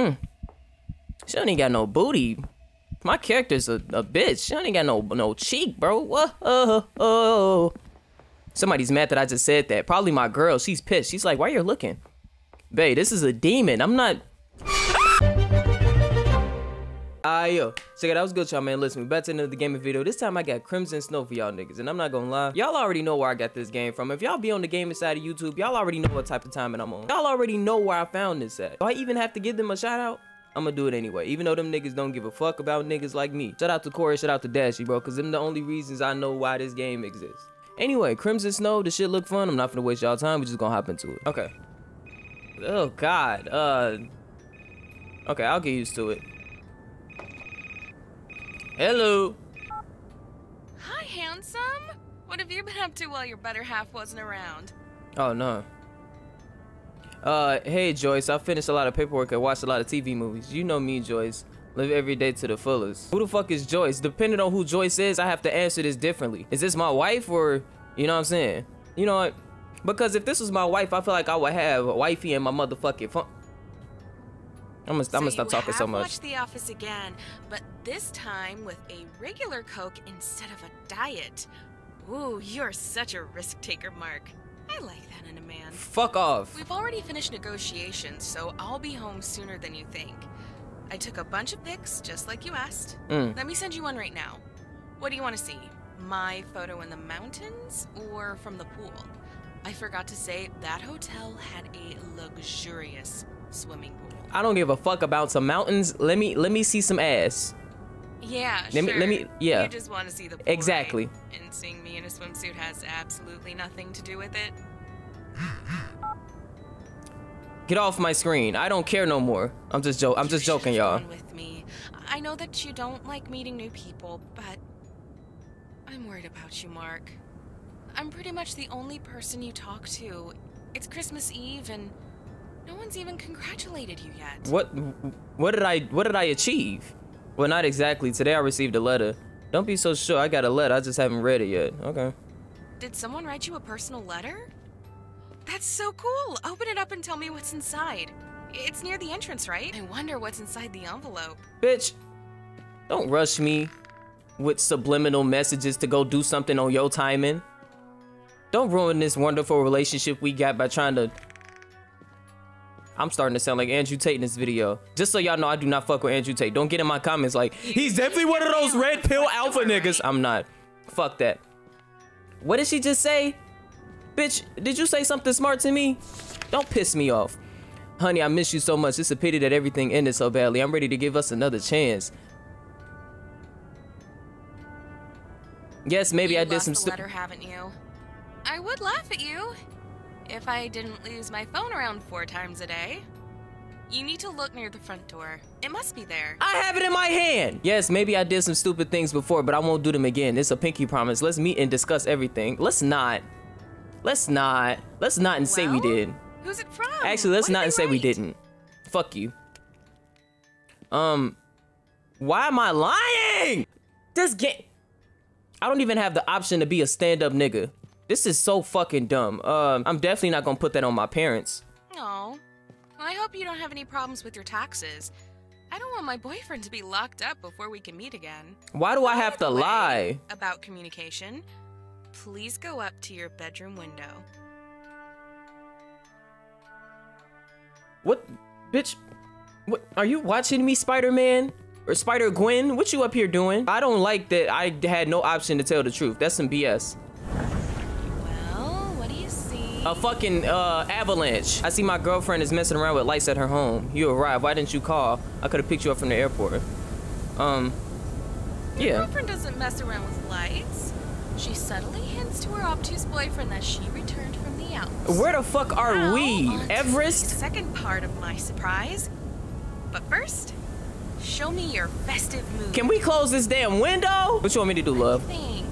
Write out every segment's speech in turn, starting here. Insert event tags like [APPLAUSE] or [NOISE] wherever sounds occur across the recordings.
Mm. She don't even got no booty. My character's a, a bitch. She don't even got no no cheek, bro. Oh. Somebody's mad that I just said that. Probably my girl. She's pissed. She's like, why you're looking? Babe, this is a demon. I'm not. Ah, yo. Check it out. was good, y'all, man. Listen, we back to another gaming video. This time I got Crimson Snow for y'all niggas. And I'm not gonna lie. Y'all already know where I got this game from. If y'all be on the gaming side of YouTube, y'all already know what type of timing I'm on. Y'all already know where I found this at. Do I even have to give them a shout out? I'm gonna do it anyway. Even though them niggas don't give a fuck about niggas like me. Shout out to Cory, shout out to Dashie, bro. Cause them the only reasons I know why this game exists. Anyway, Crimson Snow, the shit look fun. I'm not gonna waste y'all time. We're just gonna hop into it. Okay. Oh, God. Uh. Okay, I'll get used to it. Hello. Hi, handsome. What have you been up to while your better half wasn't around? Oh no. Uh, hey Joyce, I finished a lot of paperwork and watched a lot of TV movies. You know me, Joyce. Live every day to the fullest. Who the fuck is Joyce? Depending on who Joyce is, I have to answer this differently. Is this my wife or, you know what I'm saying? You know what? Because if this was my wife, I feel like I would have a wifey and my motherfucking phone. I'm gonna, so I'm gonna stop talking so much. watched The Office again, but this time with a regular Coke instead of a diet. Ooh, you're such a risk taker, Mark. I like that in a man. Fuck off. We've already finished negotiations, so I'll be home sooner than you think. I took a bunch of pics, just like you asked. Mm. Let me send you one right now. What do you want to see? My photo in the mountains or from the pool? I forgot to say that hotel had a luxurious swimming pool. I don't give a fuck about some mountains. Let me let me see some ass. Yeah, let sure. me let me yeah. You just want to see the pool, exactly. And seeing me in a swimsuit has absolutely nothing to do with it. Get off my screen. I don't care no more. I'm just joking. I'm just joking, y'all. With me. I know that you don't like meeting new people, but I'm worried about you, Mark. I'm pretty much the only person you talk to. It's Christmas Eve and no one's even congratulated you yet. What what did I what did I achieve? Well, not exactly. Today I received a letter. Don't be so sure. I got a letter. I just haven't read it yet. Okay. Did someone write you a personal letter? That's so cool. Open it up and tell me what's inside. It's near the entrance, right? I wonder what's inside the envelope. Bitch, don't rush me with subliminal messages to go do something on your timing. Don't ruin this wonderful relationship we got by trying to I'm starting to sound like Andrew Tate in this video. Just so y'all know, I do not fuck with Andrew Tate. Don't get in my comments like, he's definitely one of those red pill alpha niggas. I'm not. Fuck that. What did she just say? Bitch, did you say something smart to me? Don't piss me off. Honey, I miss you so much. It's a pity that everything ended so badly. I'm ready to give us another chance. Yes, maybe you I did some stupid. letter, haven't you? I would laugh at you if I didn't lose my phone around four times a day. You need to look near the front door. It must be there. I have it in my hand. Yes, maybe I did some stupid things before, but I won't do them again. It's a pinky promise. Let's meet and discuss everything. Let's not. Let's not. Let's not and well, say we did. Who's it from? Actually, let's what not and say write? we didn't. Fuck you. Um, why am I lying? This game. I don't even have the option to be a stand-up nigga. This is so fucking dumb. Um, I'm definitely not gonna put that on my parents. No. I hope you don't have any problems with your taxes. I don't want my boyfriend to be locked up before we can meet again. Why do I have to lie? About communication, please go up to your bedroom window. What? Bitch, what? Are you watching me, Spider-Man? Or Spider-Gwen? What you up here doing? I don't like that I had no option to tell the truth. That's some BS. A fucking uh, avalanche. I see my girlfriend is messing around with lights at her home. You arrived. Why didn't you call? I could have picked you up from the airport. Um, Your yeah. girlfriend doesn't mess around with lights. She subtly hints to her obtuse boyfriend that she returned from the Alps. Where the fuck are now, we? Everest? Second part of my surprise. But first, show me your festive mood. Can we close this damn window? What you want me to do, love? I think.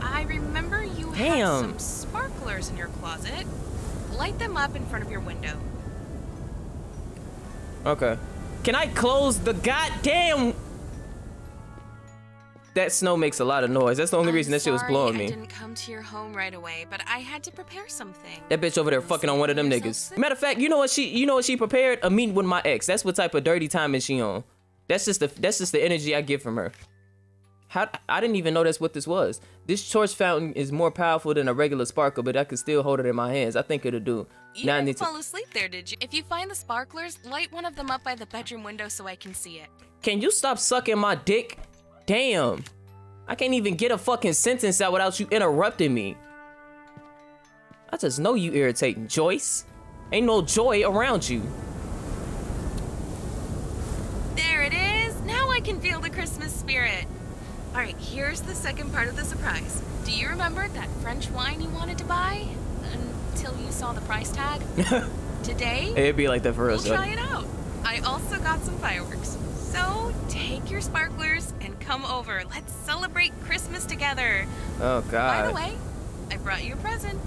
I remember you Damn. had some sparklers in your closet. Light them up in front of your window. Okay. Can I close the goddamn... that snow makes a lot of noise. That's the only I'm reason that shit was blowing I me. didn't come to your home right away, but I had to prepare something. That bitch over there fucking on one of them niggas. sick. Matter of fact, you know what she you know what she prepared? A meeting with my ex. That's what type of dirty time is she on. That's just the that's just the energy I get from her. How I didn't even know that's what this was. This torch fountain is more powerful than a regular sparkle, but I can still hold it in my hands. I think it'll do. You Now didn't need to. fall asleep there, did you? If you find the sparklers, light one of them up by the bedroom window so I can see it. Can you stop sucking my dick? Damn. I can't even get a fucking sentence out without you interrupting me. I just know you irritating, Joyce. Ain't no joy around you. There it is! Now I can feel the Christmas spirit. Alright, here's the second part of the surprise. Do you remember that French wine you wanted to buy? Until you saw the price tag? [LAUGHS] Today, It'd be like that for we'll try it out. I also got some fireworks. So, take your sparklers and come over. Let's celebrate Christmas together. Oh God. By the way, I brought you a present.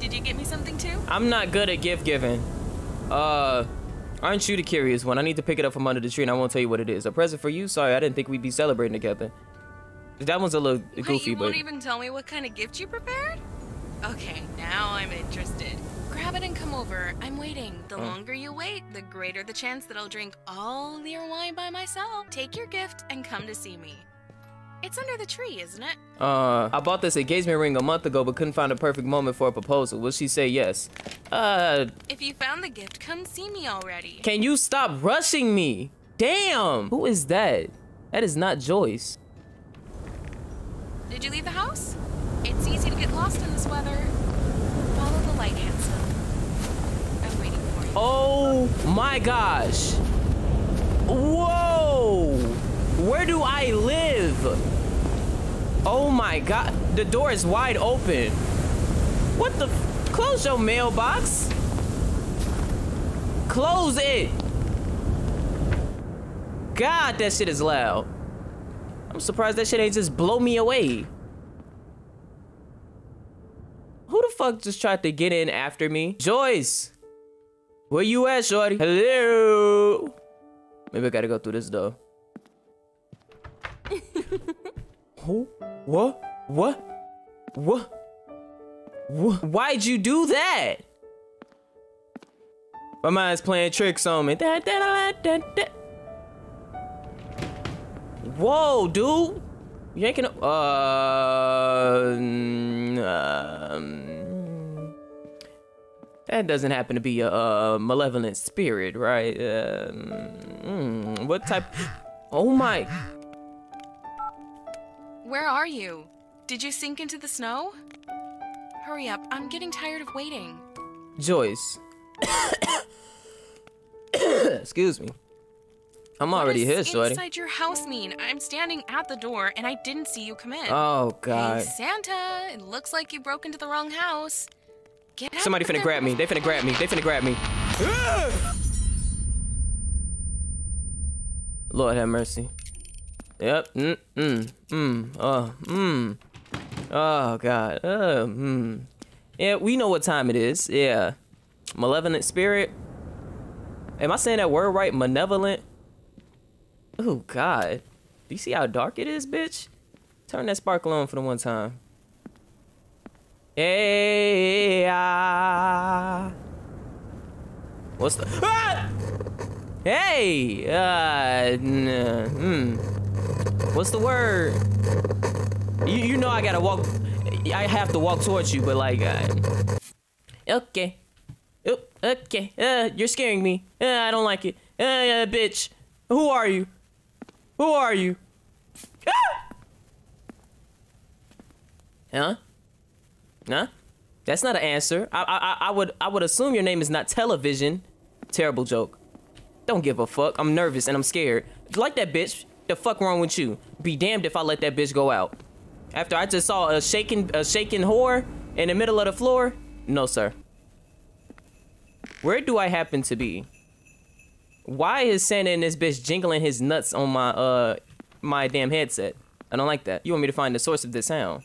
Did you get me something too? I'm not good at gift giving. Uh aren't you the curious one? I need to pick it up from under the tree and I won't tell you what it is. A present for you? Sorry, I didn't think we'd be celebrating together. That one's a little Wait, goofy, you but won't even tell me what kind of gift you prepared? Okay, now I'm interested. Grab it and come over. I'm waiting. The Oh. longer you wait, the greater the chance that I'll drink all your wine by myself. Take your gift and come to see me. It's under the tree, isn't it? uh I bought this engagement ring a month ago but couldn't find a perfect moment for a proposal. Will she say yes? Uh If you found the gift, come see me already. Can you stop rushing me? Damn! Who is that? That is not Joyce. Did you leave the house? It's easy to get lost in this weather. Follow the light, handsome. I'm waiting for you. Oh my gosh. Whoa! Where do I live? Oh my god. The door is wide open. What the? Close your mailbox. Close it. God, that shit is loud. I'm surprised that shit ain't just blow me away. Who the fuck just tried to get in after me? Joyce! Where you at, shorty? Hello? Maybe I gotta go through this door. [LAUGHS] Who? What? What? What? What? Why'd you do that? My mind's playing tricks on me. Whoa, dude. You ain't gonna. Uh. um, that doesn't happen to be a, uh malevolent spirit, right? Um, mm, what type? Oh my! Where are you? Did you sink into the snow? Hurry up, I'm getting tired of waiting. Joyce. [COUGHS] Excuse me. I'm already what here, does inside your house mean? I'm standing at the door and I didn't see you come in. Oh God. Hey! Santa, it looks like you broke into the wrong house. Get out Somebody finna grab me. They finna grab me. They finna grab me. Lord have mercy. Yep. Mm. Mm. Mm. Oh. Mm. Oh God. Uh. Mm. Yeah, we know what time it is. Yeah. Malevolent spirit. Am I saying that word right? Malevolent. Oh God. Do you see how dark it is, bitch? Turn that sparkle on for the one time. Hey, ah. What's the? Ah! Hey, uh, n- hmm. What's the word? You you know I gotta walk. I have to walk towards you, but like, uh, okay, oh, okay. Uh, you're scaring me. Uh, I don't like it. Uh, uh, bitch. Who are you? Who are you? Ah! Huh? Huh? That's not an answer. I, I I would I would assume your name is not television. Terrible joke. Don't give a fuck. I'm nervous and I'm scared. Like that bitch. The fuck wrong with you? Be damned if I let that bitch go out. After I just saw a shaking a shaking whore in the middle of the floor. No sir. Where do I happen to be? Why is Santa and this bitch jingling his nuts on my uh my damn headset? I don't like that. You want me to find the source of this sound?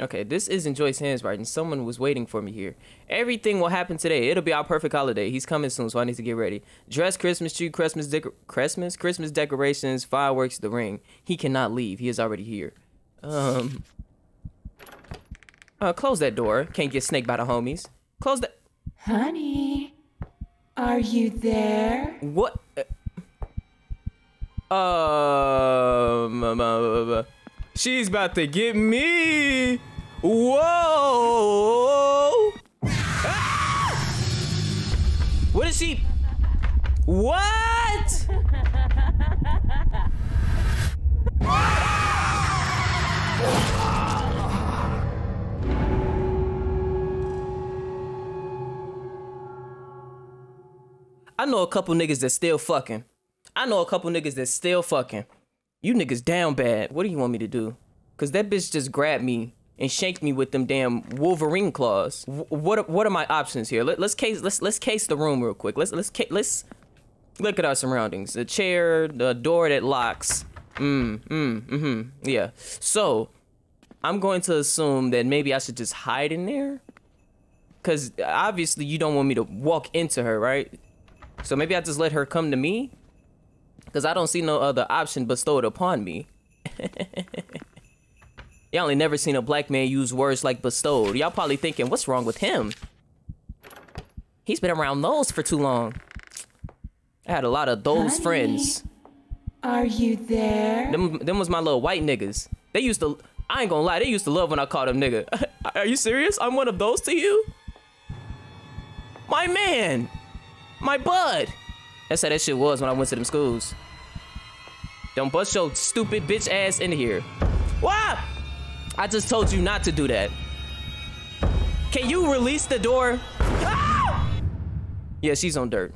Okay, this isn't Joyce handwriting. Someone was waiting for me here. Everything will happen today. It'll be our perfect holiday. He's coming soon, so I need to get ready. Dress, Christmas tree, Christmas, decor- Christmas, Christmas decorations, fireworks, the ring. He cannot leave. He is already here. Um. Uh, close that door. Can't get snaked by the homies. Close that. Honey, are you there? What? Um. uh, uh, uh, she's about to get me. Whoa! Ah! What is she? What? [LAUGHS] I know a couple niggas that still fucking. I know a couple niggas that still fucking. You niggas down bad. What do you want me to do? Cause that bitch just grabbed me and shanked me with them damn Wolverine claws. W- what what are my options here? Let, us case let's let's case the room real quick. Let's let's let's look at our surroundings. The chair, the door that locks. Mm, mm, mm-hmm. Yeah. So I'm going to assume that maybe I should just hide in there. Cause obviously you don't want me to walk into her, right? So maybe I just let her come to me? Because I don't see no other option bestowed upon me. [LAUGHS] Y'all ain't never seen a black man use words like bestowed. Y'all probably thinking, what's wrong with him? He's been around those for too long. I had a lot of those Honey. friends. Are you there? Them, them was my little white niggas. They used to, I ain't gonna lie, they used to love when I called them nigga. [LAUGHS] Are you serious? I'm one of those to you? My man! My bud! That's how that shit was when I went to them schools. Don't bust your stupid bitch ass in here. What? I just told you not to do that. Can you release the door? Ah! Yeah, she's on dirt.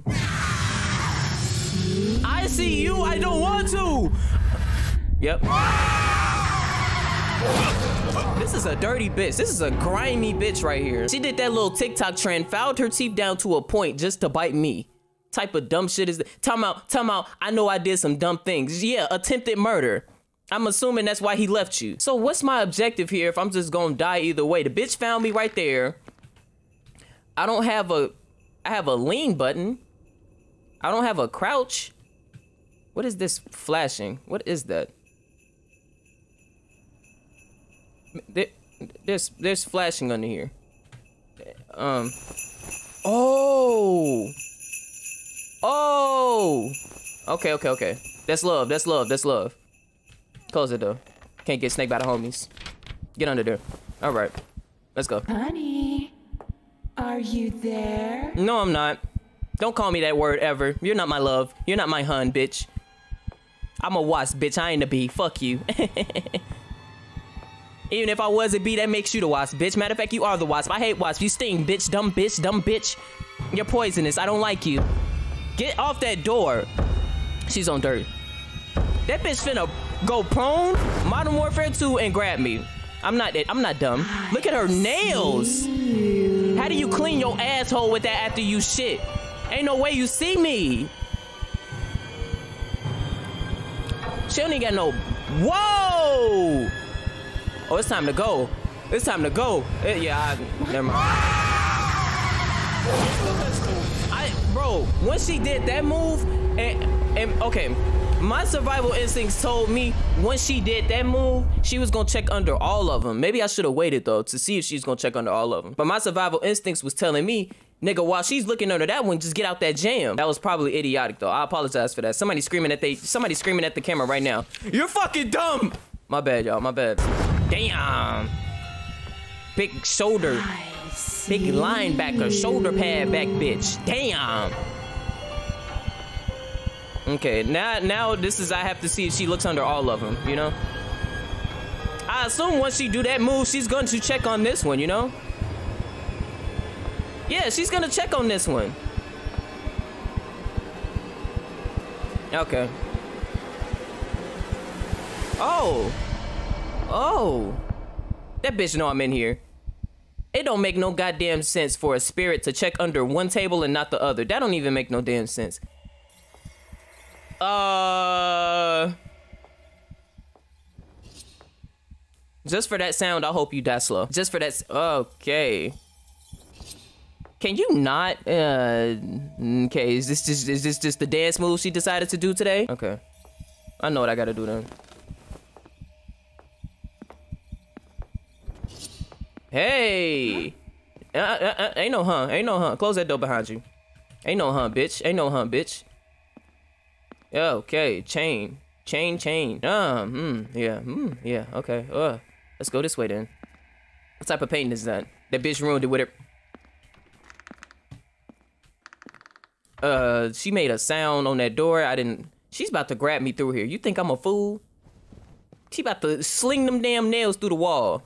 I see you, I don't want to! Yep. This is a dirty bitch. This is a grimy bitch right here. She did that little TikTok trend, filed her teeth down to a point just to bite me. Type of dumb shit is that? Time out, time out. I know I did some dumb things. Yeah, attempted murder. I'm assuming that's why he left you. So what's my objective here if I'm just gonna die either way? The bitch found me right there. I don't have a, I have a lean button. I don't have a crouch. What is this flashing? What is that? There's there's flashing under here. Um. Oh. Oh. Okay, okay, okay. That's love. That's love. That's love. Close it though. Can't get snaked by the homies. Get under there. All right. Let's go. Honey, are you there? No, I'm not. Don't call me that word ever. You're not my love. You're not my hun, bitch. I'm a wasp, bitch. I ain't a bee. Fuck you. [LAUGHS] Even if I was a bee, that makes you the wasp, bitch. Matter of fact, you are the wasp. I hate wasps. You sting, bitch. Dumb bitch. Dumb bitch. You're poisonous. I don't like you. Get off that door. She's on dirt. That bitch finna go prone, Modern Warfare 2, and grab me. I'm not I'm not dumb. Look at her nails. How do you clean your asshole with that after you shit? Ain't no way you see me. She don't even got no. Whoa! Oh, it's time to go. It's time to go. Eh, yeah, I, never mind. I, bro, when she did that move, and, and okay, my survival instincts told me when she did that move, she was gonna check under all of them. Maybe I should have waited though to see if she's gonna check under all of them. But my survival instincts was telling me, nigga, while she's looking under that one, just get out that jam. That was probably idiotic though. I apologize for that. Somebody screaming at they, somebody screaming at the camera right now. You're fucking dumb. My bad, y'all. My bad. Damn. Big shoulder. Big linebacker, shoulder pad back bitch. Damn. Okay, now now this is I have to see if she looks under all of them, you know? I assume once she do that move, she's going to check on this one, you know? Yeah, she's gonna check on this one. Okay. Oh. Oh. That bitch know I'm in here. It don't make no goddamn sense for a spirit to check under one table and not the other. That don't even make no damn sense. Uh. Just for that sound, I hope you die slow. Just for that. Okay. Can you not? Uh, okay. Is this just is this just the dance move she decided to do today? Okay. I know what I gotta do then. Hey. Uh, uh, uh, ain't no huh. Ain't no huh. Close that door behind you. Ain't no huh, bitch. Ain't no huh, bitch. Okay. Chain. Chain, chain. Um, hmm, yeah, hmm, yeah, okay. Uh, let's go this way then. What type of painting is that? That bitch ruined it with it. Uh, she made a sound on that door. I didn't. She's about to grab me through here. You think I'm a fool? She about to sling them damn nails through the wall.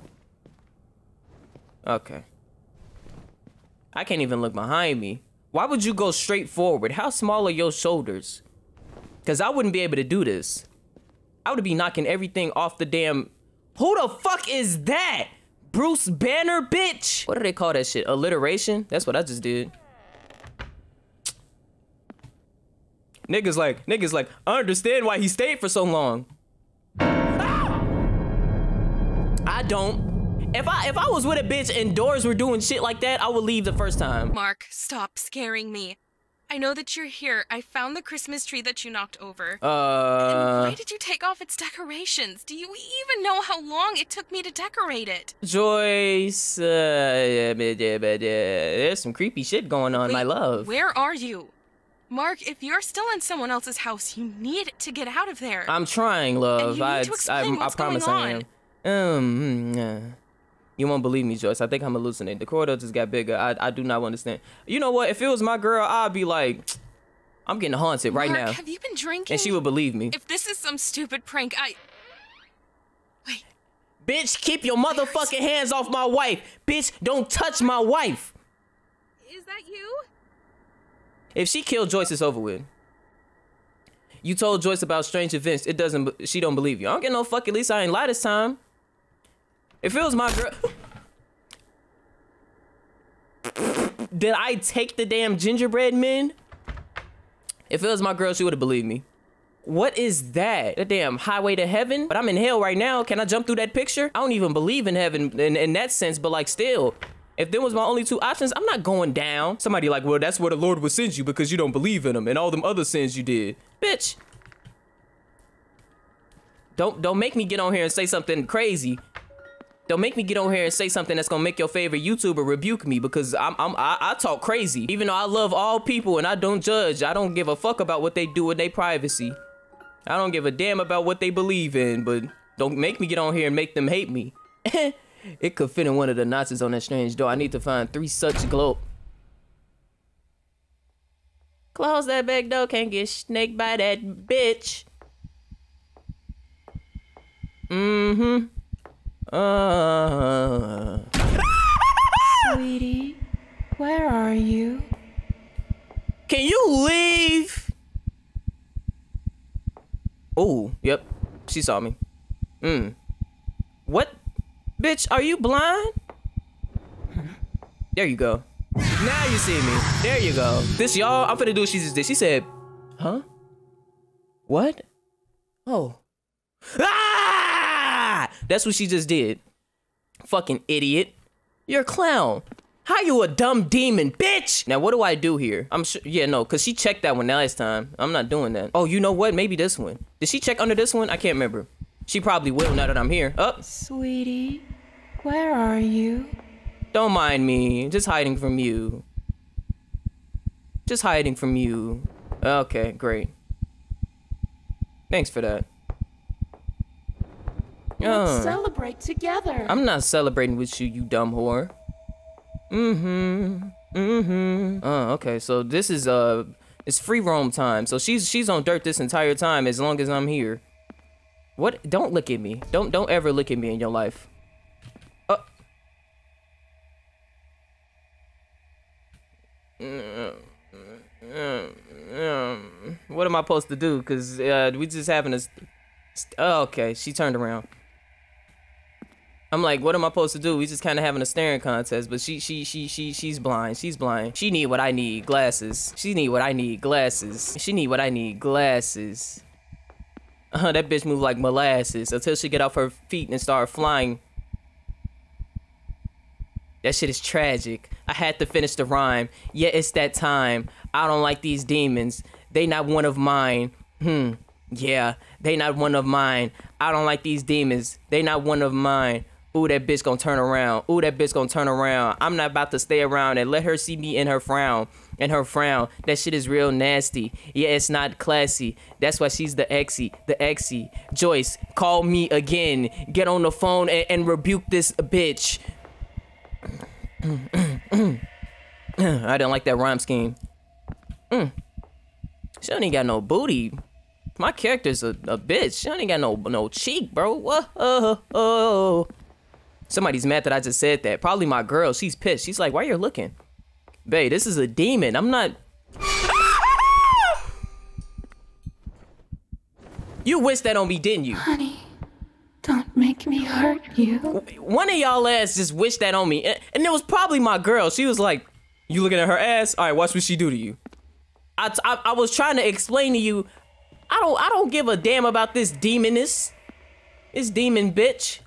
Okay. I can't even look behind me. Why would you go straight forward? How small are your shoulders? Cause I wouldn't be able to do this. I would be knocking everything off the damn. Who the fuck is that? Bruce Banner, bitch. What do they call that shit? Alliteration? That's what I just did. Niggas like, niggas like, I understand why he stayed for so long. Ah! I don't. If I if I was with a bitch and doors were doing shit like that, I would leave the first time. Mark, stop scaring me. I know that you're here. I found the Christmas tree that you knocked over. And Uh, why did you take off its decorations? Do you even know how long it took me to decorate it? Joyce, uh, yeah, yeah, yeah, yeah, there's some creepy shit going on, my love. Where are you? Mark, if you're still in someone else's house, you need to get out of there. I'm trying, love. you need I, to explain I, I what's promise going I am. Um, mm, yeah. You won't believe me, Joyce. I think I'm hallucinating. The corridor just got bigger. I, I do not understand. You know what? If it was my girl, I'd be like, I'm getting haunted right Mark, now, have you been drinking? and she would believe me. If this is some stupid prank, I. Wait, Bitch, keep your motherfucking hands off my wife. Bitch, don't touch my wife. is that you? If she killed Joyce, it's over with. You told Joyce about strange events. It doesn't. She don't believe you. I don't get no fuck. At least I ain't lie this time. If it was my girl, did I take the damn gingerbread men? If it was my girl, she would have believed me. What is that? The damn highway to heaven? But I'm in hell right now. Can I jump through that picture? I don't even believe in heaven in, in that sense, but like still. If there was my only two options, I'm not going down. Somebody like, well, that's where the Lord would send you because you don't believe in him and all them other sins you did. Bitch. Don't don't make me get on here and say something crazy. Don't make me get on here and say something that's gonna make your favorite YouTuber rebuke me because I'm, I'm I, I talk crazy. Even though I love all people and I don't judge, I don't give a fuck about what they do in their privacy. I don't give a damn about what they believe in, but don't make me get on here and make them hate me. [LAUGHS] it could fit in one of the notches on that strange door. I need to find three such globe. Close that back door, can't get snaked by that bitch. Mm-hmm. Uh. Sweetie, where are you? Can you leave? Oh, yep. She saw me. Mm. What? Bitch, are you blind? There you go. Now you see me. There you go. This y'all, I'm finna do what she just did. She said, huh? What? Oh. Ah! That's what she just did. Fucking idiot. You're a clown. How you a dumb demon, bitch? Now what do I do here? I'm sure. Yeah, no, cause she checked that one last time. I'm not doing that. Oh, you know what? Maybe this one. Did she check under this one? I can't remember. She probably will now that I'm here. Up. Sweetie, where are you? Don't mind me. Just hiding from you. Just hiding from you. Okay, great. Thanks for that. Let's Oh. celebrate together. I'm not celebrating with you, you dumb whore. Mm-hmm. Mm-hmm. Oh, okay. So this is uh it's free roam time. So she's she's on dirt this entire time as long as I'm here. What don't look at me. Don't don't ever look at me in your life. Uh what am I supposed to do? Cause uh, we just having a. st- st- okay, she turned around. I'm like, what am I supposed to do? We just kind of having a staring contest, but she, she, she, she, she's blind. She's blind. She need what I need, glasses. She need what I need, glasses. She need what I need, glasses. Uh, that bitch move like molasses until she get off her feet and start flying. That shit is tragic. I had to finish the rhyme. Yeah, it's that time. I don't like these demons. They not one of mine. Hmm. Yeah, they not one of mine. I don't like these demons. They not one of mine. Ooh, that bitch gonna turn around. Ooh, that bitch gonna turn around. I'm not about to stay around and let her see me in her frown. And her frown. That shit is real nasty. Yeah, it's not classy. That's why she's the exy. The exy. Joyce, call me again. Get on the phone and, and rebuke this bitch. [CLEARS THROAT] I didn't like that rhyme scheme. Mm. She even got no booty. My character's a, a bitch. She even got no no cheek, bro. What? Uh, uh, uh. Somebody's mad that I just said that. Probably my girl. She's pissed. She's like, why you're looking? Babe, this is a demon. I'm not. [LAUGHS] you wish that on me, didn't you? Honey, don't make me hurt you. One of y'all ass just wished that on me. And, and it was probably my girl. She was like, you looking at her ass? All right, watch what she do to you. I, I, I was trying to explain to you, I don't I don't give a damn about this demoness. This demon bitch.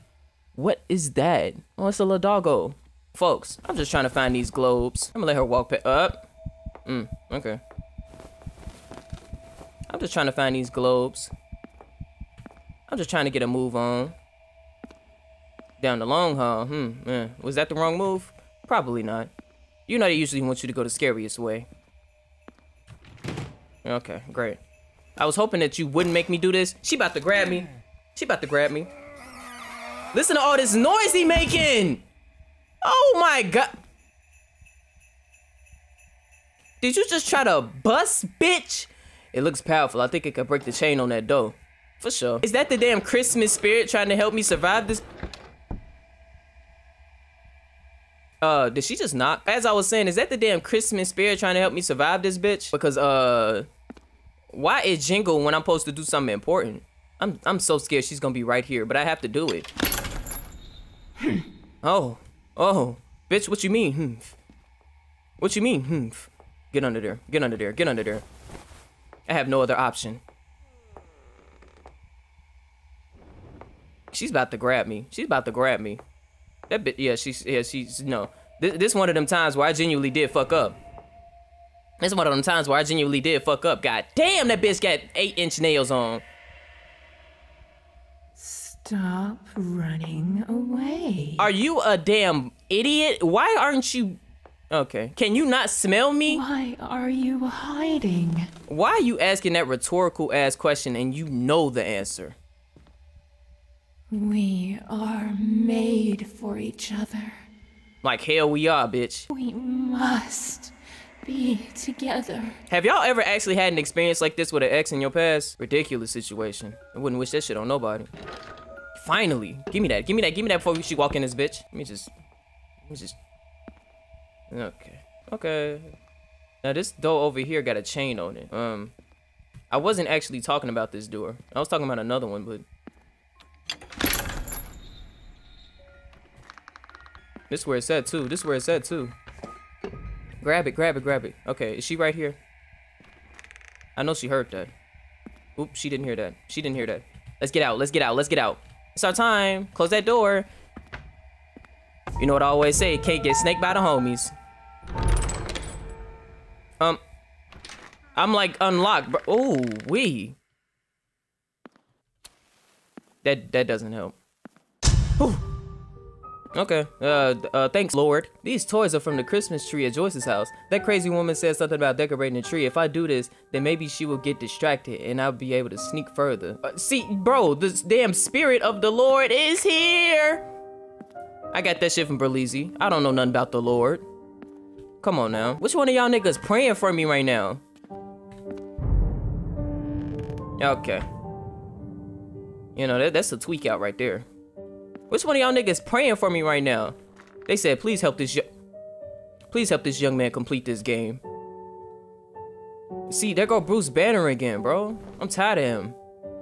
What is that? Oh, it's a doggo. Folks, I'm just trying to find these globes. I'm gonna let her walk up. Mm, okay. I'm just trying to find these globes. I'm just trying to get a move on. Down the long haul. Hmm, yeah. Was that the wrong move? Probably not. You know they usually want you to go the scariest way. Okay, great. I was hoping that you wouldn't make me do this. She about to grab me. She about to grab me. Listen to all this noise he making! Oh my god. Did you just try to bust, bitch? It looks powerful. I think it could break the chain on that door. For sure. Is that the damn Christmas spirit trying to help me survive this? Uh, did she just knock? As I was saying, is that the damn Christmas spirit trying to help me survive this bitch? Because, uh, why is jingle when I'm supposed to do something important? I'm, I'm so scared she's gonna be right here, but I have to do it. [CLEARS THROAT] oh, oh, bitch, what you mean? What you mean? Get under there, get under there, get under there. I have no other option. She's about to grab me. She's about to grab me. That bit, yeah, she's, yeah, she's, no. This, this one of them times where I genuinely did fuck up. This one of them times where I genuinely did fuck up. God damn, that bitch got eight inch nails on. Stop running away. Are you a damn idiot? Why aren't you? Okay. Can you not smell me? Why are you hiding? Why are you asking that rhetorical ass question and you know the answer? We are made for each other. Like hell we are, bitch. We must be together. Have y'all ever actually had an experience like this with an ex in your past? Ridiculous situation. I wouldn't wish that shit on nobody. Finally. Give me that. Give me that. Give me that before she walk in this bitch. Let me just... Let me just... Okay. Okay. Now this door over here got a chain on it. Um... I wasn't actually talking about this door. I was talking about another one, but... This is where it said too. This is where it said too. Grab it, grab it, grab it. Okay, is she right here? I know she heard that. Oops, she didn't hear that. She didn't hear that. Let's get out, let's get out, let's get out. It's our time. Close that door. You know what I always say, can't get snaked by the homies. Um, I'm like unlocked. Oh, we. That that doesn't help. Whew. Okay. Uh, uh, thanks, Lord. These toys are from the Christmas tree at Joyce's house. That crazy woman said something about decorating the tree. If I do this, then maybe she will get distracted and I'll be able to sneak further. Uh, see, bro, this damn spirit of the Lord is here. I got that shit from Berleezy. I don't know nothing about the Lord. Come on now. Which one of y'all niggas praying for me right now? Okay. You know, that, that's a tweak out right there. Which one of y'all niggas praying for me right now? They said, please help this Please help this young man complete this game. See, there go Bruce Banner again, bro. I'm tired of him.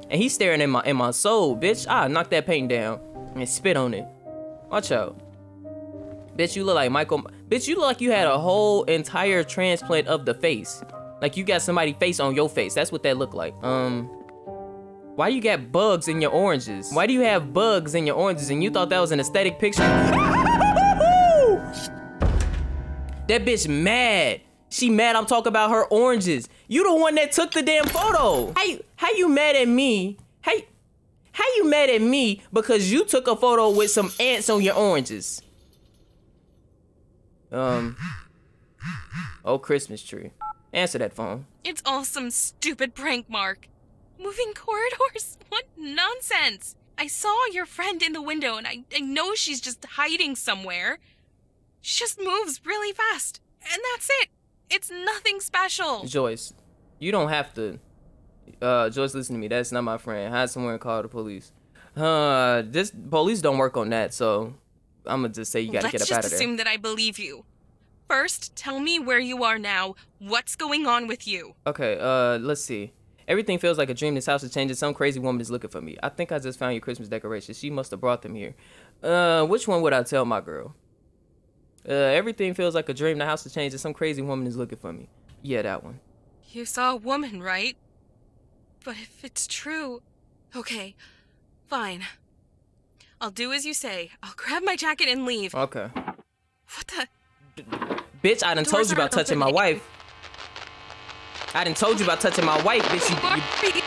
And he's staring in my in my soul, bitch. I knock that paint down and spit on it. Watch out. Bitch, you look like Michael. Bitch, you look like you had a whole entire transplant of the face. Like you got somebody face on your face. That's what that looked like. Um, why you got bugs in your oranges? Why do you have bugs in your oranges and you thought that was an aesthetic picture? [LAUGHS] That bitch mad. She mad I'm talking about her oranges. You the one that took the damn photo. How you, how you mad at me? How, how you mad at me because you took a photo with some ants on your oranges? Um. Oh, Christmas tree. Answer that phone. It's all some stupid prank, Mark. Moving [LAUGHS] corridors? What nonsense! I saw your friend in the window and I, I know she's just hiding somewhere. She just moves really fast. And that's it. It's nothing special. Joyce, you don't have to. Uh, Joyce, listen to me. That's not my friend. Hide somewhere and call the police. Uh, this police don't work on that, so I'm gonna just say you gotta Let's get up out of there. Let's just assume that I believe you. First, tell me where you are now. What's going on with you? Okay, uh, let's see. Everything feels like a dream. This house is changing. Some crazy woman is looking for me. I think I just found your Christmas decorations. She must have brought them here. Uh, which one would I tell my girl? Uh, everything feels like a dream. The house is changing. Some crazy woman is looking for me. Yeah, that one. You saw a woman, right? But if it's true. Okay, fine. I'll do as you say. I'll grab my jacket and leave. Okay. What the? Bitch, I done told you about touching my wife. I didn't told you about touching my wife, bitch. You, you,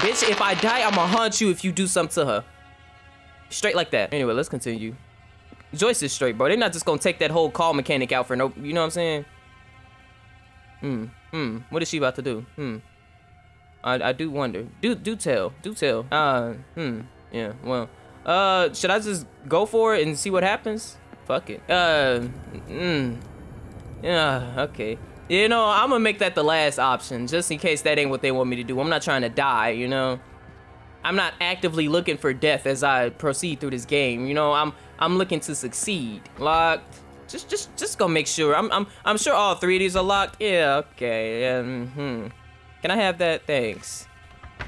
bitch, if I die, I'ma haunt you if you do something to her. Straight like that. Anyway, let's continue. Joyce is straight, bro. They're not just gonna take that whole call mechanic out for no. You know what I'm saying? Hmm. Hmm. What is she about to do? Hmm. I I do wonder. Do do tell. Do tell. Uh. Hmm. Yeah. Well. Uh. Should I just go for it and see what happens? Fuck it. Uh. Hmm. Yeah. Okay. You know, I'm gonna make that the last option, just in case that ain't what they want me to do. I'm not trying to die. You know. I'm not actively looking for death as I proceed through this game. You know, I'm I'm looking to succeed. Locked. Just just just go make sure. I'm I'm I'm sure all three of these are locked. Yeah. Okay. Hmm. Can I have that? Thanks.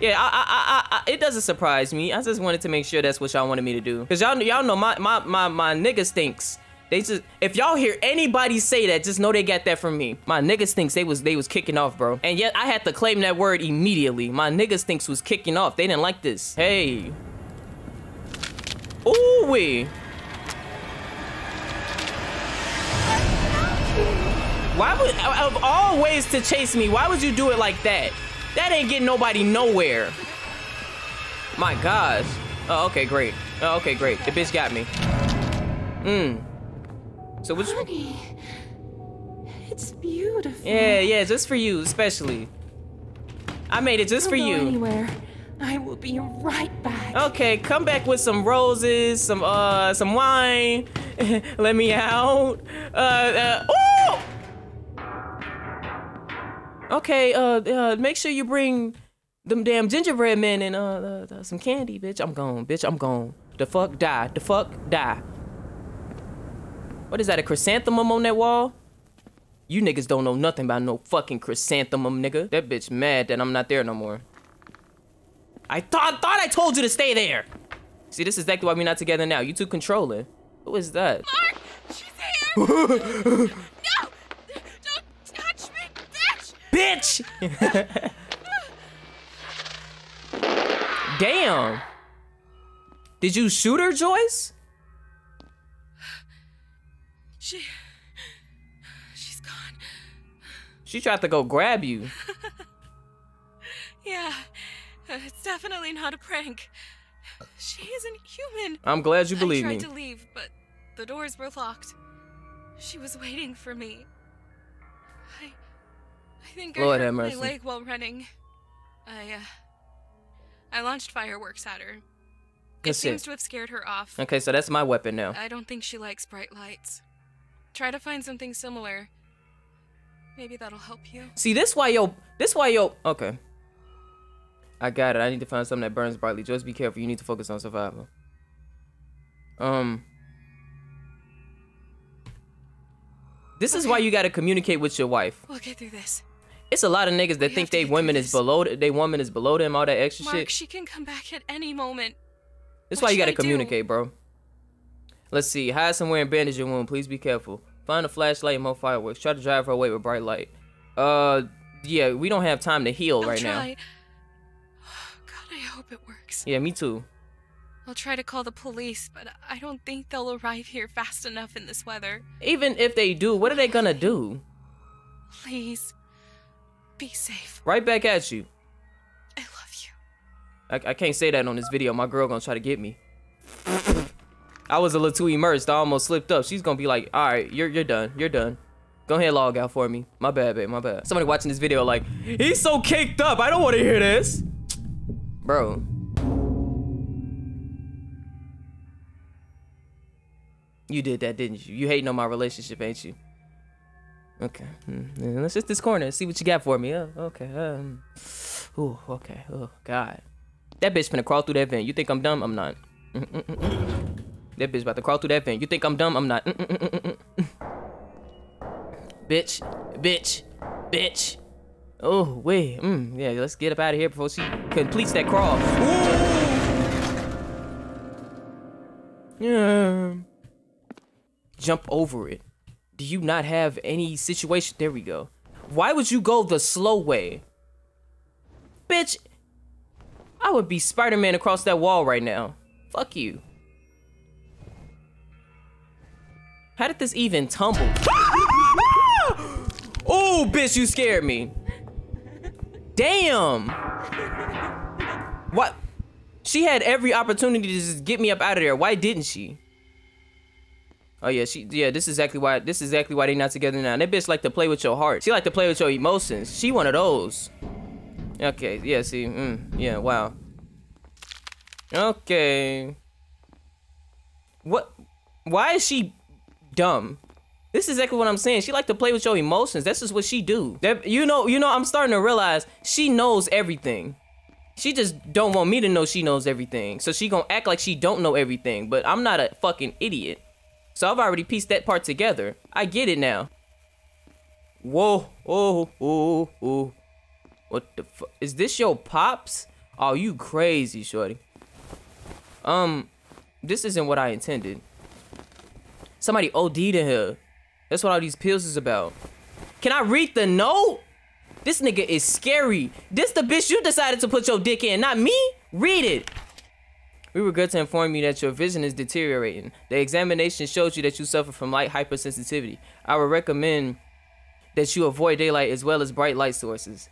Yeah, I, I, I, I, it doesn't surprise me. I just wanted to make sure that's what y'all wanted me to do. Cause y'all, y'all know my, my, my, my nigga stinks. They just, if y'all hear anybody say that, just know they got that from me. My niggas thinks They was, they was kicking off, bro. And yet I had to claim that word immediately. My niggas thinks was kicking off. They didn't like this. Hey. Ooh wee. Why would, of all ways to chase me, why would you do it like that? That ain't getting nobody nowhere. My gosh. Oh, okay, great. Oh, okay, great. The bitch got me. Mmm. So which? Honey, it's beautiful. Yeah, yeah, just for you, especially. I made it just for Don't go you. Anywhere. I will be right back. Okay, come back with some roses, some uh, some wine. [LAUGHS] Let me out. Uh, uh, oh! Okay, uh, uh, make sure you bring them damn gingerbread men and uh, uh, uh, some candy, bitch. I'm gone, bitch. I'm gone. The fuck die. The fuck die. What is that? A chrysanthemum on that wall? You niggas don't know nothing about no fucking chrysanthemum, nigga. That bitch mad that I'm not there no more. I thought thought I told you to stay there. See, this is exactly why we're not together now. You two controlling. Who is that? Mark, she's here. [LAUGHS] no, don't touch me, bitch. Bitch! [LAUGHS] Damn. Did you shoot her, Joyce? She, she's gone. She tried to go grab you. [LAUGHS] Yeah, it's definitely not a prank. She isn't human. I'm glad you believe me. I me. tried to leave, but the doors were locked. She was waiting for me. I, I think Lord I hurt my leg while running. I, uh, I launched fireworks at her. It That's seems it. to have scared her off. Okay, so that's my weapon now. I don't think she likes bright lights. Try to find something similar. Maybe that'll help you. See, this why yo, this why yo. Okay. I got it. I need to find something that burns brightly. Just be careful. You need to focus on survival. Um. This is why you gotta communicate with your wife. We'll get through this. It's a lot of niggas that We think they women is below they woman is below them, all that extra Mark, shit. she can come back at any moment. That's what why you gotta I do? communicate, bro. Let's see. Hide somewhere and bandage your wound. Please be careful. Find a flashlight and more fireworks. Try to drive her away with bright light. Uh, yeah, we don't have time to heal I'll right try. now. [SIGHS] God, I hope it works. Yeah, me too. I'll try to call the police, but I don't think they'll arrive here fast enough in this weather. Even if they do, what are they gonna do? Please, be safe. Right back at you. I love you. I, I can't say that on this video. My girl gonna try to get me. I was a little too immersed. I almost slipped up. She's gonna be like, all right, you're, you're done. You're done. Go ahead, log out for me. My bad, babe. My bad. Somebody watching this video like, he's so caked up. I don't want to hear this. Bro. You did that, didn't you? You hating on my relationship, ain't you? Okay. Hmm. Let's just this corner see what you got for me. Oh, okay. Um. Okay. Oh, God. That bitch finna crawl through that vent. You think I'm dumb? I'm not. Mm -mm -mm that bitch about to crawl through that vent. You think I'm dumb? I'm not. Mm, mm, mm, bitch. Bitch. Bitch. Oh, wait. Mm, yeah, let's get up out of here before she completes that crawl. Ooh. Yeah. Jump over it. Do you not have any situation? There we go. Why would you go the slow way? Bitch, I would be Spider-Man across that wall right now. Fuck you. How did this even tumble? [GASPS] oh, bitch, you scared me. Damn. What? She had every opportunity to just get me up out of there. Why didn't she? Oh yeah, she yeah, this is exactly why this is exactly why they not together now. That bitch like to play with your heart. She like to play with your emotions. She one of those. Okay, yeah, see, mm, yeah, wow. Okay. What? Why is she dumb? This is exactly what I'm saying. She like to play with your emotions. That's just what she do. That, you know, you know, I'm starting to realize she knows everything. She just don't want me to know she knows everything. So she gonna act like she don't know everything. But I'm not a fucking idiot. So I've already pieced that part together. I get it now. Whoa, oh, oh, oh. What the fuck? Is this your pops? Oh, you crazy, shorty. Um, this isn't what I intended. Somebody OD'd in here. That's what all these pills is about. Can I read the note? This nigga is scary. This the bitch you decided to put your dick in, not me? Read it. We regret to inform you that your vision is deteriorating. The examination shows you that you suffer from light hypersensitivity. I would recommend that you avoid daylight as well as bright light sources.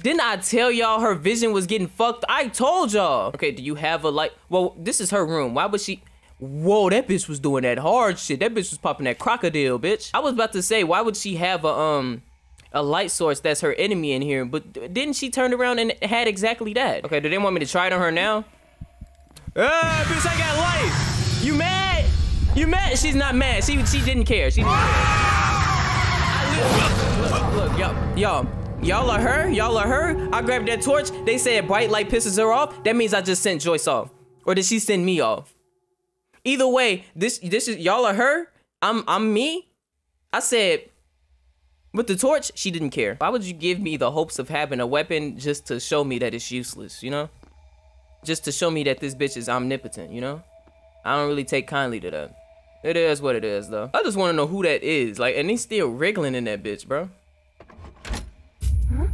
Didn't I tell y'all her vision was getting fucked? I told y'all. Okay, do you have a light? Well, this is her room. Why would she? Whoa, that bitch was doing that hard shit. That bitch was popping that crocodile, bitch. I was about to say, why would she have a um a light source that's her enemy in here? But didn't she turn around and had exactly that? Okay, do they want me to try it on her now? Ah, bitch, I got light. You mad? You mad? She's not mad. She she didn't care. She. Look, look, y'all, y'all. Y'all are her? Y'all are her? I grabbed that torch. They said a bright light pisses her off. That means I just sent Joyce off. Or did she send me off? Either way, this this is y'all are her. I'm I'm me. I said with the torch, she didn't care. Why would you give me the hopes of having a weapon just to show me that it's useless, you know? Just to show me that this bitch is omnipotent, you know? I don't really take kindly to that. It is what it is, though. I just want to know who that is. Like, and he's still wriggling in that bitch, bro. Huh?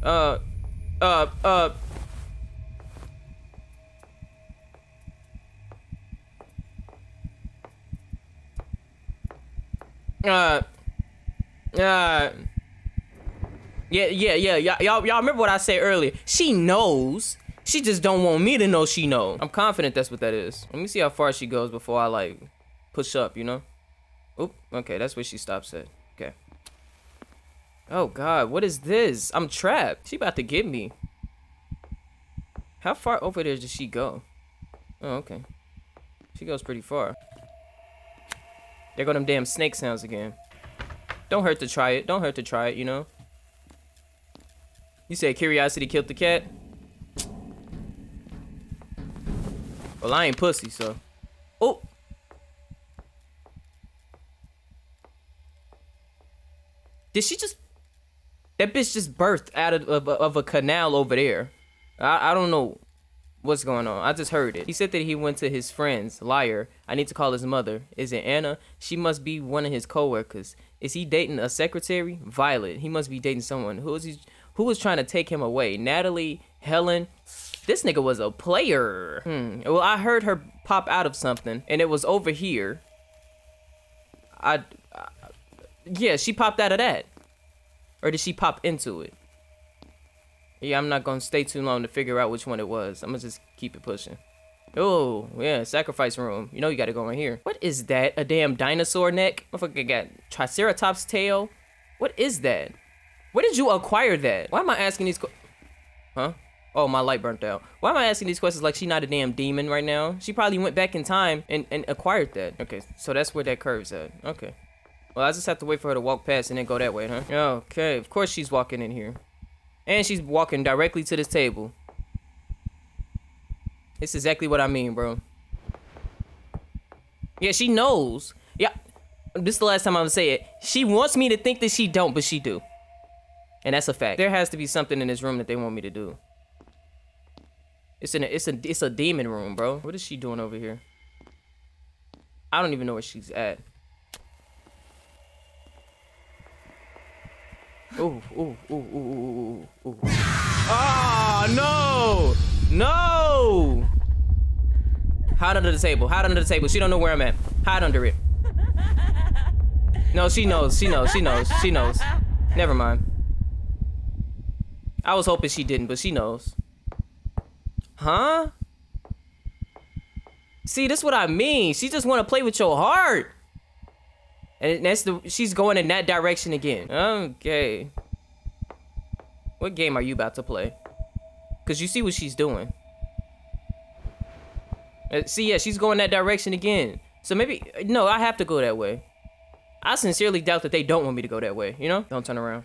Uh, uh, uh. Uh, uh, yeah, yeah, yeah, y'all, y'all, remember what I said earlier? She knows. She just don't want me to know she know. I'm confident that's what that is. Let me see how far she goes before I like push up, you know? Oop, okay, that's where she stops at. Okay. Oh god, what is this? I'm trapped. She about to get me. How far over there does she go? Oh, okay. She goes pretty far. There go them damn snake sounds again. Don't hurt to try it. Don't hurt to try it, you know? You said curiosity killed the cat? Well, I ain't pussy, so. Oh! Did she just that bitch just birthed out of, of, of a canal over there. I, I don't know what's going on. I just heard it. He said that he went to his friend's liar. I need to call his mother. Is it Anna? She must be one of his coworkers. Is he dating a secretary? Violet. He must be dating someone. Who is he? Who was trying to take him away? Natalie Helen. This nigga was a player. Hmm. Well, I heard her pop out of something, and it was over here. I, I yeah, she popped out of that. Or did she pop into it? Yeah, I'm not gonna stay too long to figure out which one it was. I'm gonna just keep it pushing. Oh, yeah, sacrifice room. You know you gotta go in here. What is that? A damn dinosaur neck? Motherfucker got Triceratops tail? What is that? Where did you acquire that? Why am I asking these Huh? Oh, my light burnt out. Why am I asking these questions like she not a damn demon right now? She probably went back in time and, and acquired that. Okay, so that's where that curve's at. Okay. Well, I just have to wait for her to walk past and then go that way, huh? Okay, of course she's walking in here. And she's walking directly to this table. It's exactly what I mean, bro. Yeah, she knows. Yeah, this is the last time I'm gonna say it. She wants me to think that she don't, but she do. And that's a fact. There has to be something in this room that they want me to do. It's in a, it's a it's a demon room, bro. What is she doing over here? I don't even know where she's at. Ooh, ooh, ooh, ooh, ooh, ooh, ooh. Ah, no! No! Hide under the table. Hide under the table. She don't know where I'm at. Hide under it. No, she knows. She knows. She knows. She knows. Never mind. I was hoping she didn't, but she knows. Huh? See, that's what I mean. She just want to play with your heart. And that's the she's going in that direction again. Okay. What game are you about to play? Cause you see what she's doing. Uh, see, yeah, she's going that direction again. So maybe no, I have to go that way. I sincerely doubt that they don't want me to go that way. You know? Don't turn around.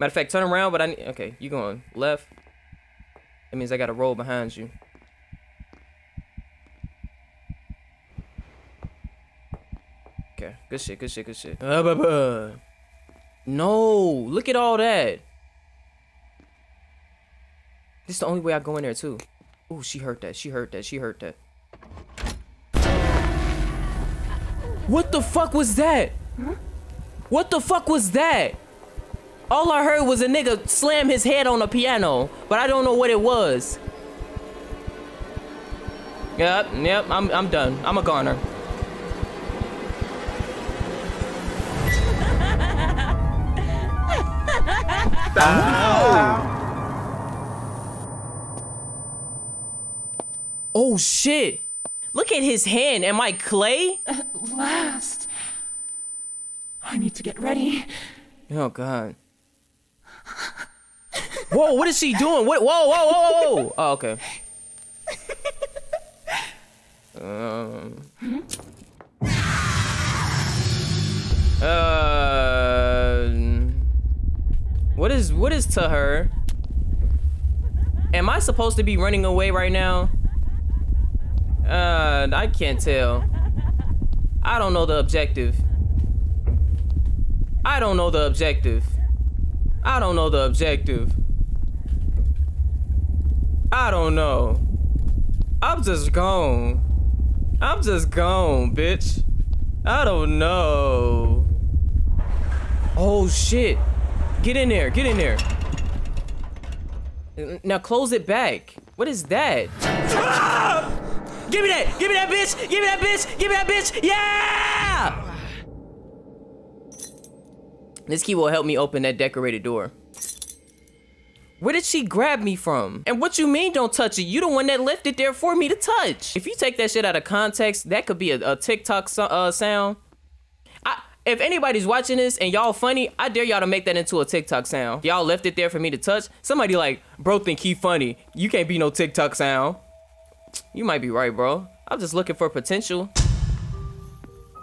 Matter of fact, turn around. But I need. Okay, you going left. That means I got to roll behind you. Okay, good shit, good shit, good shit. Uh. No, look at all that. This is the only way I go in there too. Oh, she heard that. She heard that. She heard that. What the fuck was that? What the fuck was that? All I heard was a nigga slam his head on a piano, but I don't know what it was. Yep, yep, I'm, I'm done. I'm a goner. Oh shit! Look at his hand. Am I clay? At last. I need to get ready. Oh god. Whoa, what is she doing? What whoa, whoa, whoa, whoa, Oh, okay. Um Uh What is what is to her? Am I supposed to be running away right now? Uh, I can't tell. I don't know the objective. I don't know the objective. I don't know the objective. I don't know. I'm just gone. I'm just gone, bitch. I don't know. Oh shit. Get in there, get in there. Now close it back. What is that? Ah! Give me that! Give me that bitch! Give me that bitch! Give me that bitch! Yeah! This key will help me open that decorated door. Where did she grab me from? And what you mean don't touch it? You the one that left it there for me to touch. If you take that shit out of context, that could be a, a TikTok so, uh, sound. If anybody's watching this and y'all funny, I dare y'all to make that into a TikTok sound. Y'all left it there for me to touch. Somebody like, bro think he funny. You can't be no TikTok sound. You might be right, bro. I'm just looking for potential.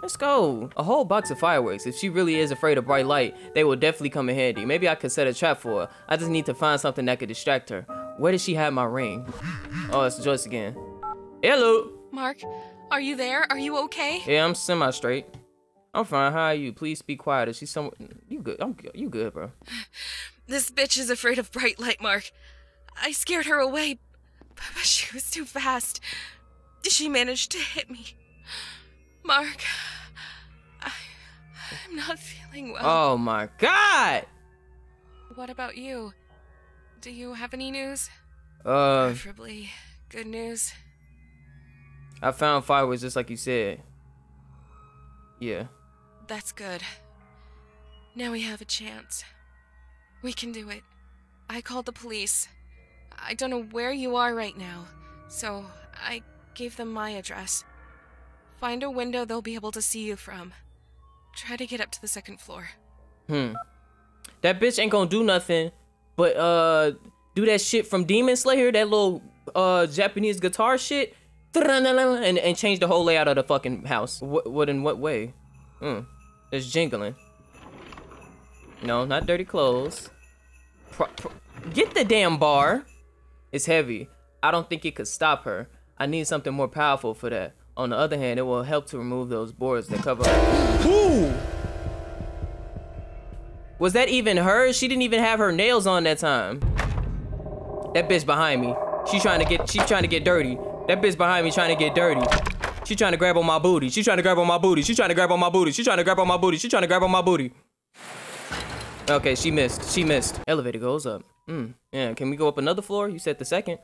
Let's go. A whole box of fireworks. If she really is afraid of bright light, they will definitely come in handy. Maybe I could set a trap for her. I just need to find something that could distract her. Where does she have my ring? Oh, it's Joyce again. Hello. Mark, are you there? Are you okay? Yeah, I'm semi-straight. I'm fine. How are you? Please be quiet. Is she somewhere? You good? I'm good. You good, bro? [SIGHS] This bitch is afraid of bright light, Mark. I scared her away, but she was too fast. She managed to hit me. Mark, I, I'm not feeling well. Oh my god! What about you? Do you have any news? Uh, Preferably good news. I found fireworks just like you said. Yeah. That's good. Now we have a chance. We can do it. I called the police. I don't know where you are right now, so I gave them my address. Find a window they'll be able to see you from. Try to get up to the second floor. Hmm. That bitch ain't gonna do nothing but uh do that shit from Demon Slayer, that little uh Japanese guitar shit, [LAUGHS] and and change the whole layout of the fucking house. What what in what way? Hmm. It's jingling. No, not dirty clothes. Pro get the damn bar. It's heavy. I don't think it could stop her. I need something more powerful for that. On the other hand, it will help to remove those boards that cover. Ooh! Was that even her? She didn't even have her nails on that time. That bitch behind me. She trying to get. She trying to get dirty. That bitch behind me trying to get dirty. She trying to grab on my booty. She trying to grab on my booty. She trying to grab on my booty. She trying to grab on my booty. She trying to grab on my booty. Okay, she missed. She missed. Elevator goes up. Hmm. Yeah. Can we go up another floor? You said the second.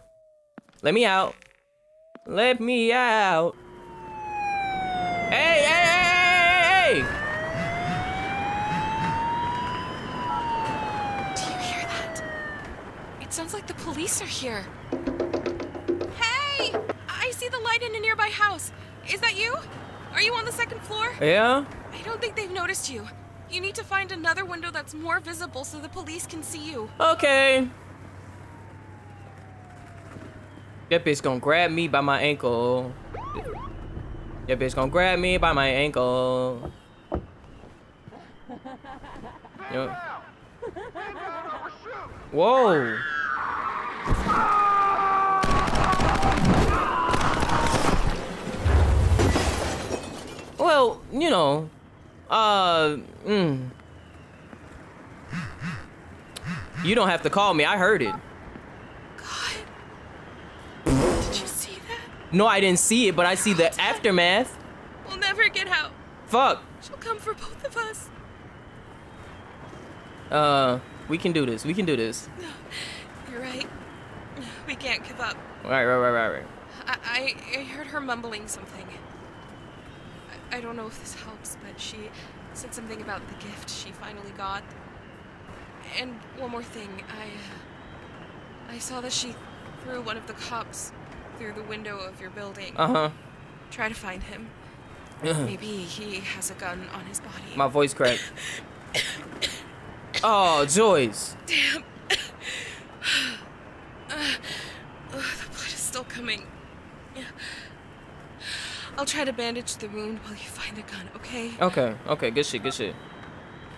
Let me out. Let me out. Hey, hey, hey, hey, hey, hey! Do you hear that? It sounds like the police are here. Hey! I see the light in a nearby house. Is that you? Are you on the second floor? Yeah? I don't think they've noticed you. You need to find another window that's more visible so the police can see you. Okay. That bitch gonna grab me by my ankle. That bitch gonna grab me by my ankle. Yo. Whoa. Well, you know, uh, mm. You don't have to call me. I heard it. God. Did you see that? No, I didn't see it, but I see the aftermath. We'll never get out. Fuck. She'll come for both of us. Uh, we can do this. We can do this. You're right. We can't give up. Right, right, right, right, right. I, I, I heard her mumbling something. I, don't know if this helps, but she said something about the gift she finally got. And one more thing, I uh, I saw that she threw one of the cops through the window of your building. Uh huh. Try to find him. [CLEARS THROAT] Maybe he has a gun on his body. My voice cracked. [COUGHS] Oh, Joyce. Damn. Uh, uh, the blood is still coming. I'll try to bandage the wound while you find the gun, okay? Okay, okay, good shit, good shit.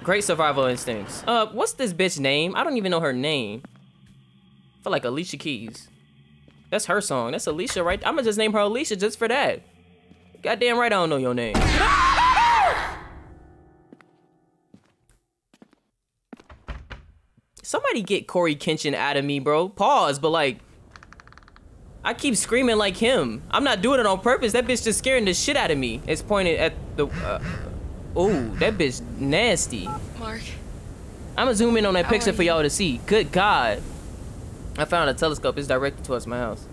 Great survival instincts. Uh, what's this bitch name? I don't even know her name. I feel like Alicia Keys. That's her song. That's Alicia, right? I'ma just name her Alicia just for that. Goddamn right I don't know your name. Somebody get Cory Kenshin out of me, bro. Pause, but like, I keep screaming like him. I'm not doing it on purpose. That bitch just scaring the shit out of me. It's pointed at the. Uh, oh, that bitch nasty. Mark, I'm gonna zoom in on that How picture for y'all to see. Good God. I found a telescope. It's directed towards my house.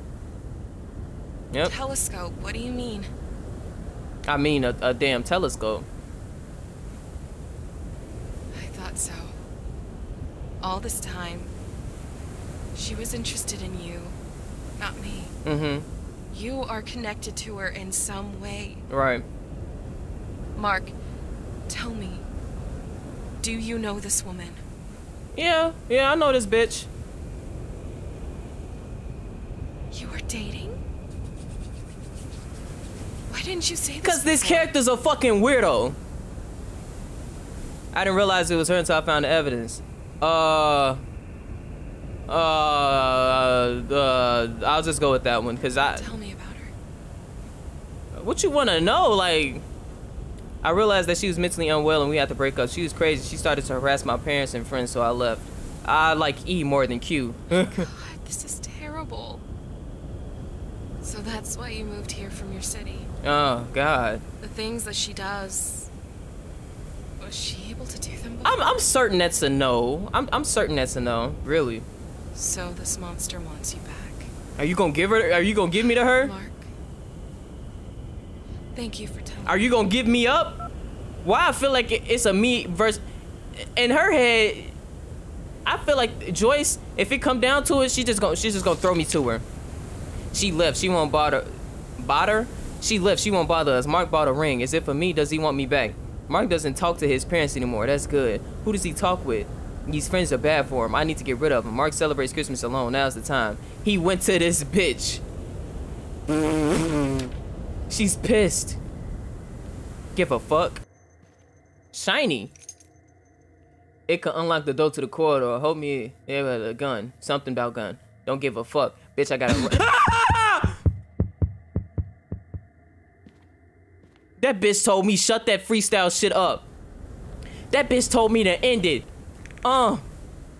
Yep. telescope, what do you mean? I mean, a, a damn telescope. I thought so. All this time, she was interested in you, not me. Mm-hmm. You are connected to her in some way. Right. Mark, tell me, do you know this woman? Yeah, yeah, I know this bitch. You were dating? Why didn't you say this? Cause this character's a fucking weirdo. I didn't realize it was her until I found the evidence. Uh. Uh. Uh. I'll just go with that one, cause I. Tell me about her. What you wanna know? Like, I realized that she was mentally unwell and we had to break up. She was crazy. She started to harass my parents and friends, so I left. I like E more than Q. [LAUGHS] [LAUGHS] God, this is terrible. So that's why you moved here from your city. oh God. The things that she does. Was she able to do them before? I'm I'm certain that's a no. I'm I'm certain that's a no. Really. So this monster wants you back. Are you gonna give her? Are you gonna give me to her? Mark. Thank you for telling Are you gonna give me up? Why I feel like it's a me versus in her head. I feel like Joyce, if it come down to it, she just gonna she's just gonna throw me to her. She left. She won't bother. Bother? She left. She won't bother us. Mark bought a ring. Is it for me? Does he want me back? Mark doesn't talk to his parents anymore. That's good. Who does he talk with? These friends are bad for him. I need to get rid of him. Mark celebrates Christmas alone. Now's the time. He went to this bitch. She's pissed. Give a fuck. Shiny. It can unlock the door to the corridor. Hold me yeah, with a gun. Something about gun. Don't give a fuck. Bitch, I gotta [LAUGHS] That bitch told me shut that freestyle shit up. That bitch told me to end it. Uh.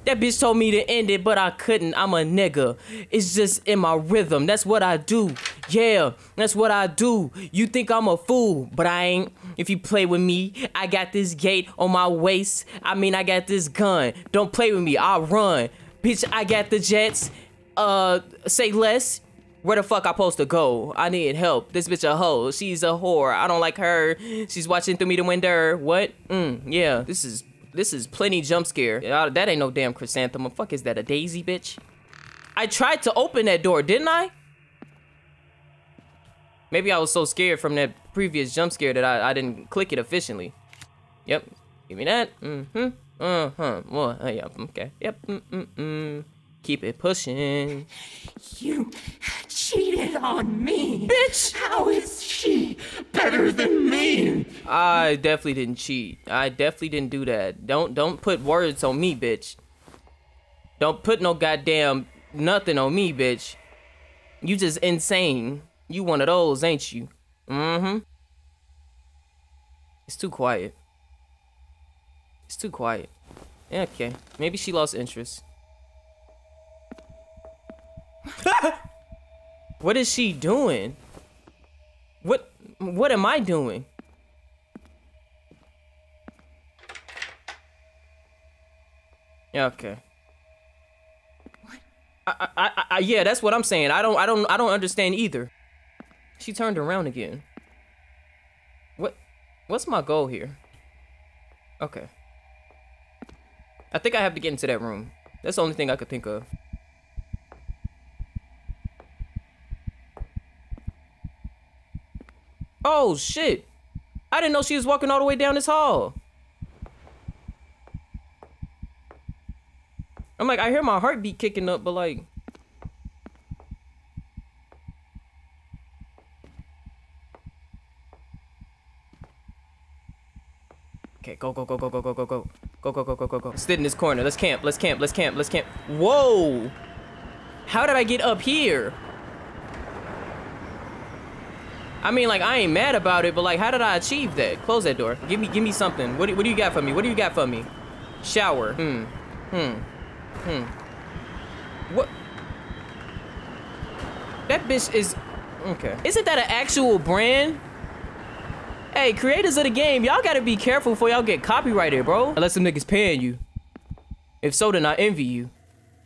That bitch told me to end it, but I couldn't. I'm a nigga. It's just in my rhythm. That's what I do. Yeah, that's what I do. You think I'm a fool, but I ain't. If you play with me, I got this gate on my waist. I mean, I got this gun. Don't play with me. I'll run. Bitch, I got the jets. Uh, say less. Where the fuck I supposed to go? I need help. This bitch a hoe. She's a whore. I don't like her. She's watching through me the window. What? Mm, yeah. This is this is plenty jump scare. That ain't no damn chrysanthemum. Fuck is that, a daisy, bitch? I tried to open that door, didn't I? Maybe I was so scared from that previous jump scare that I, I didn't click it efficiently. Yep. Give me that. Mm-hmm. Uh-huh. Well, uh, yeah, okay. Yep. Mm-mm-mm. Keep it pushing. [LAUGHS] You cheated on me. Bitch! How is she better than me? I definitely didn't cheat. I definitely didn't do that. Don't don't put words on me, bitch. Don't put no goddamn nothing on me, bitch. You just insane. You one of those, ain't you? Mm-hmm. It's too quiet. It's too quiet. Yeah, okay. Maybe she lost interest. [LAUGHS] what is she doing? What what am I doing? Okay. What? I, I, I, yeah, that's what I'm saying. I don't, I don't, I don't understand either. She turned around again. What, what's my goal here? Okay. I think I have to get into that room. That's the only thing I could think of. Oh shit! I didn't know she was walking all the way down this hall. I'm like, I hear my heartbeat kicking up, but like. Okay, go, go, go, go, go, go, go, go. Go, go, go, go, go, go. Sit in this corner. Let's camp, let's camp, let's camp, let's camp. Whoa! How did I get up here? I mean, like, I ain't mad about it, but like, how did I achieve that? Close that door. Give me, give me something. What do, what do you got for me? What do you got for me? Shower. Hmm. Hmm. Hmm. What? That bitch is... Okay. Isn't that an actual brand? Hey, creators of the game, y'all gotta be careful before y'all get copyrighted, bro. Unless some niggas paying you. If so, then I envy you.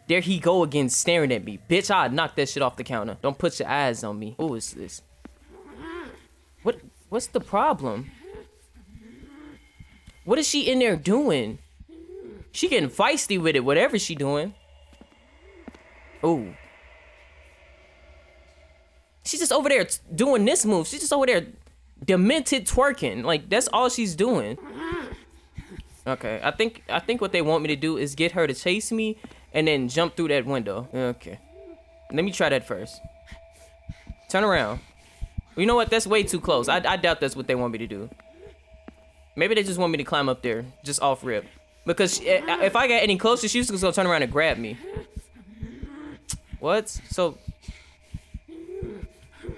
There he go again staring at me. Bitch, I'd knock that shit off the counter. Don't put your eyes on me. Who is this? What? What's the problem? What is she in there doing? She getting feisty with it, whatever she doing. Ooh. She's just over there doing this move. She's just over there demented twerking. Like that's all she's doing. Okay, I think I think what they want me to do is get her to chase me and then jump through that window. Okay. Let me try that first. Turn around. You know what? That's way too close. I, I doubt that's what they want me to do. Maybe they just want me to climb up there, just off rip. Because she- if I get any closer, she's just gonna turn around and grab me. What? So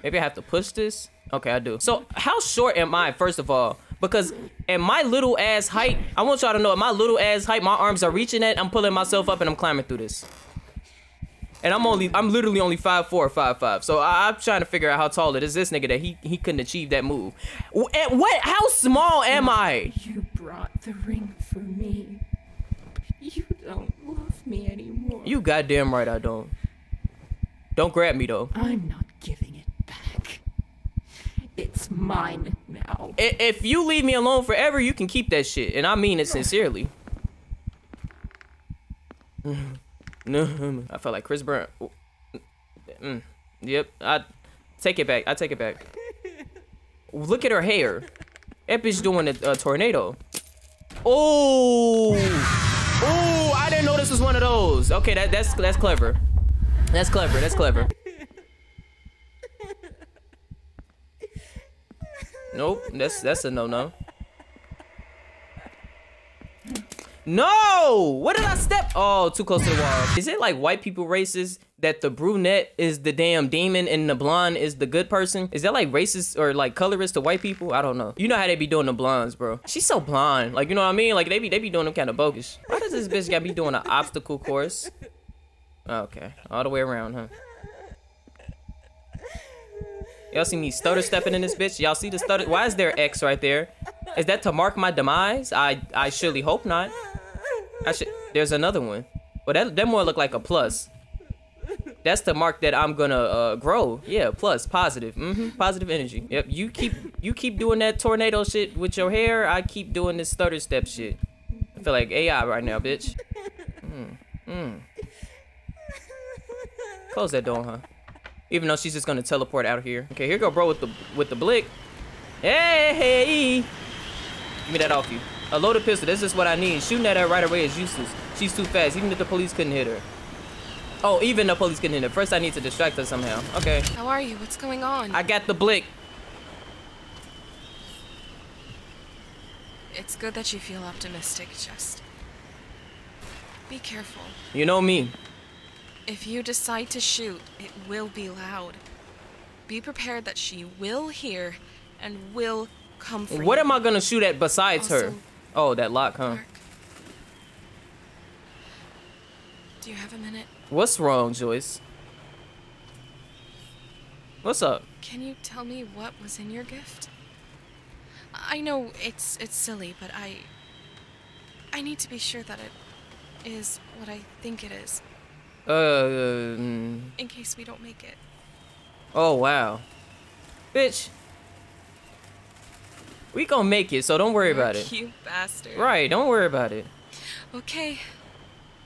maybe I have to push this. Okay, I do. So how short am I? First of all, because at my little ass height, I want y'all to know at my little ass height, my arms are reaching it. I'm pulling myself up and I'm climbing through this. And I'm only, I'm literally only five four, five five. So I, I'm trying to figure out how tall it is. This nigga that he he couldn't achieve that move. At what? How small am I? You brought the ring for me. You don't love me anymore. You goddamn right I don't. Don't grab me though. I'm not giving it back. It's mine now. If you leave me alone forever, you can keep that shit, and I mean it sincerely. [LAUGHS] [LAUGHS] No, I felt like Chris Brown. Mm, Yep, I take it back. I take it back. Look at her hair. Bitch doing a, a tornado. Oh, oh! I didn't know this was one of those. Okay, that that's that's clever. That's clever. That's clever. Nope, that's that's a no no. No! What did I step? Oh, too close to the wall. Is it like white people racist that the brunette is the damn demon and the blonde is the good person? Is that like racist or like colorist to white people? I don't know. You know how they be doing the blondes, bro. She's so blonde. Like, you know what I mean? Like, they be, they be doing them kind of bogus. Why does this bitch gotta be doing an obstacle course? Okay, all the way around, huh? Y'all see me stutter stepping in this bitch? Y'all see the stutter? Why is there X right there? Is that to mark my demise? I I surely hope not. I should. There's another one. Well, that that more look like a plus. That's the mark that I'm gonna uh, grow. Yeah, plus positive. Mm-hmm. Positive energy. Yep. You keep you keep doing that tornado shit with your hair. I keep doing this stutter step shit. I feel like AI right now, bitch. Mm. Mm. Close that door, huh? Even though she's just gonna teleport out of here. Okay, here go, bro, with the with the blick. Hey, hey. Give me that off you. A loaded pistol. This is what I need. Shooting at her right away is useless. She's too fast. Even if the police couldn't hit her. Oh, even the police couldn't hit her. First, I need to distract her somehow. Okay. How are you? What's going on? I got the blick. It's good that you feel optimistic, just. Be careful. You know me. If you decide to shoot, it will be loud. Be prepared that she will hear and will come for What you. am I gonna shoot at besides her? Oh, that lock, huh? Mark. Do you have a minute? What's wrong, Joyce? What's up? Can you tell me what was in your gift? I know it's it's silly, but I I need to be sure that it is what I think it is, Uh, mm, in case we don't make it. oh wow. Bitch. We gonna make it, so don't worry about it. You bastard. Right, don't worry about it. Okay.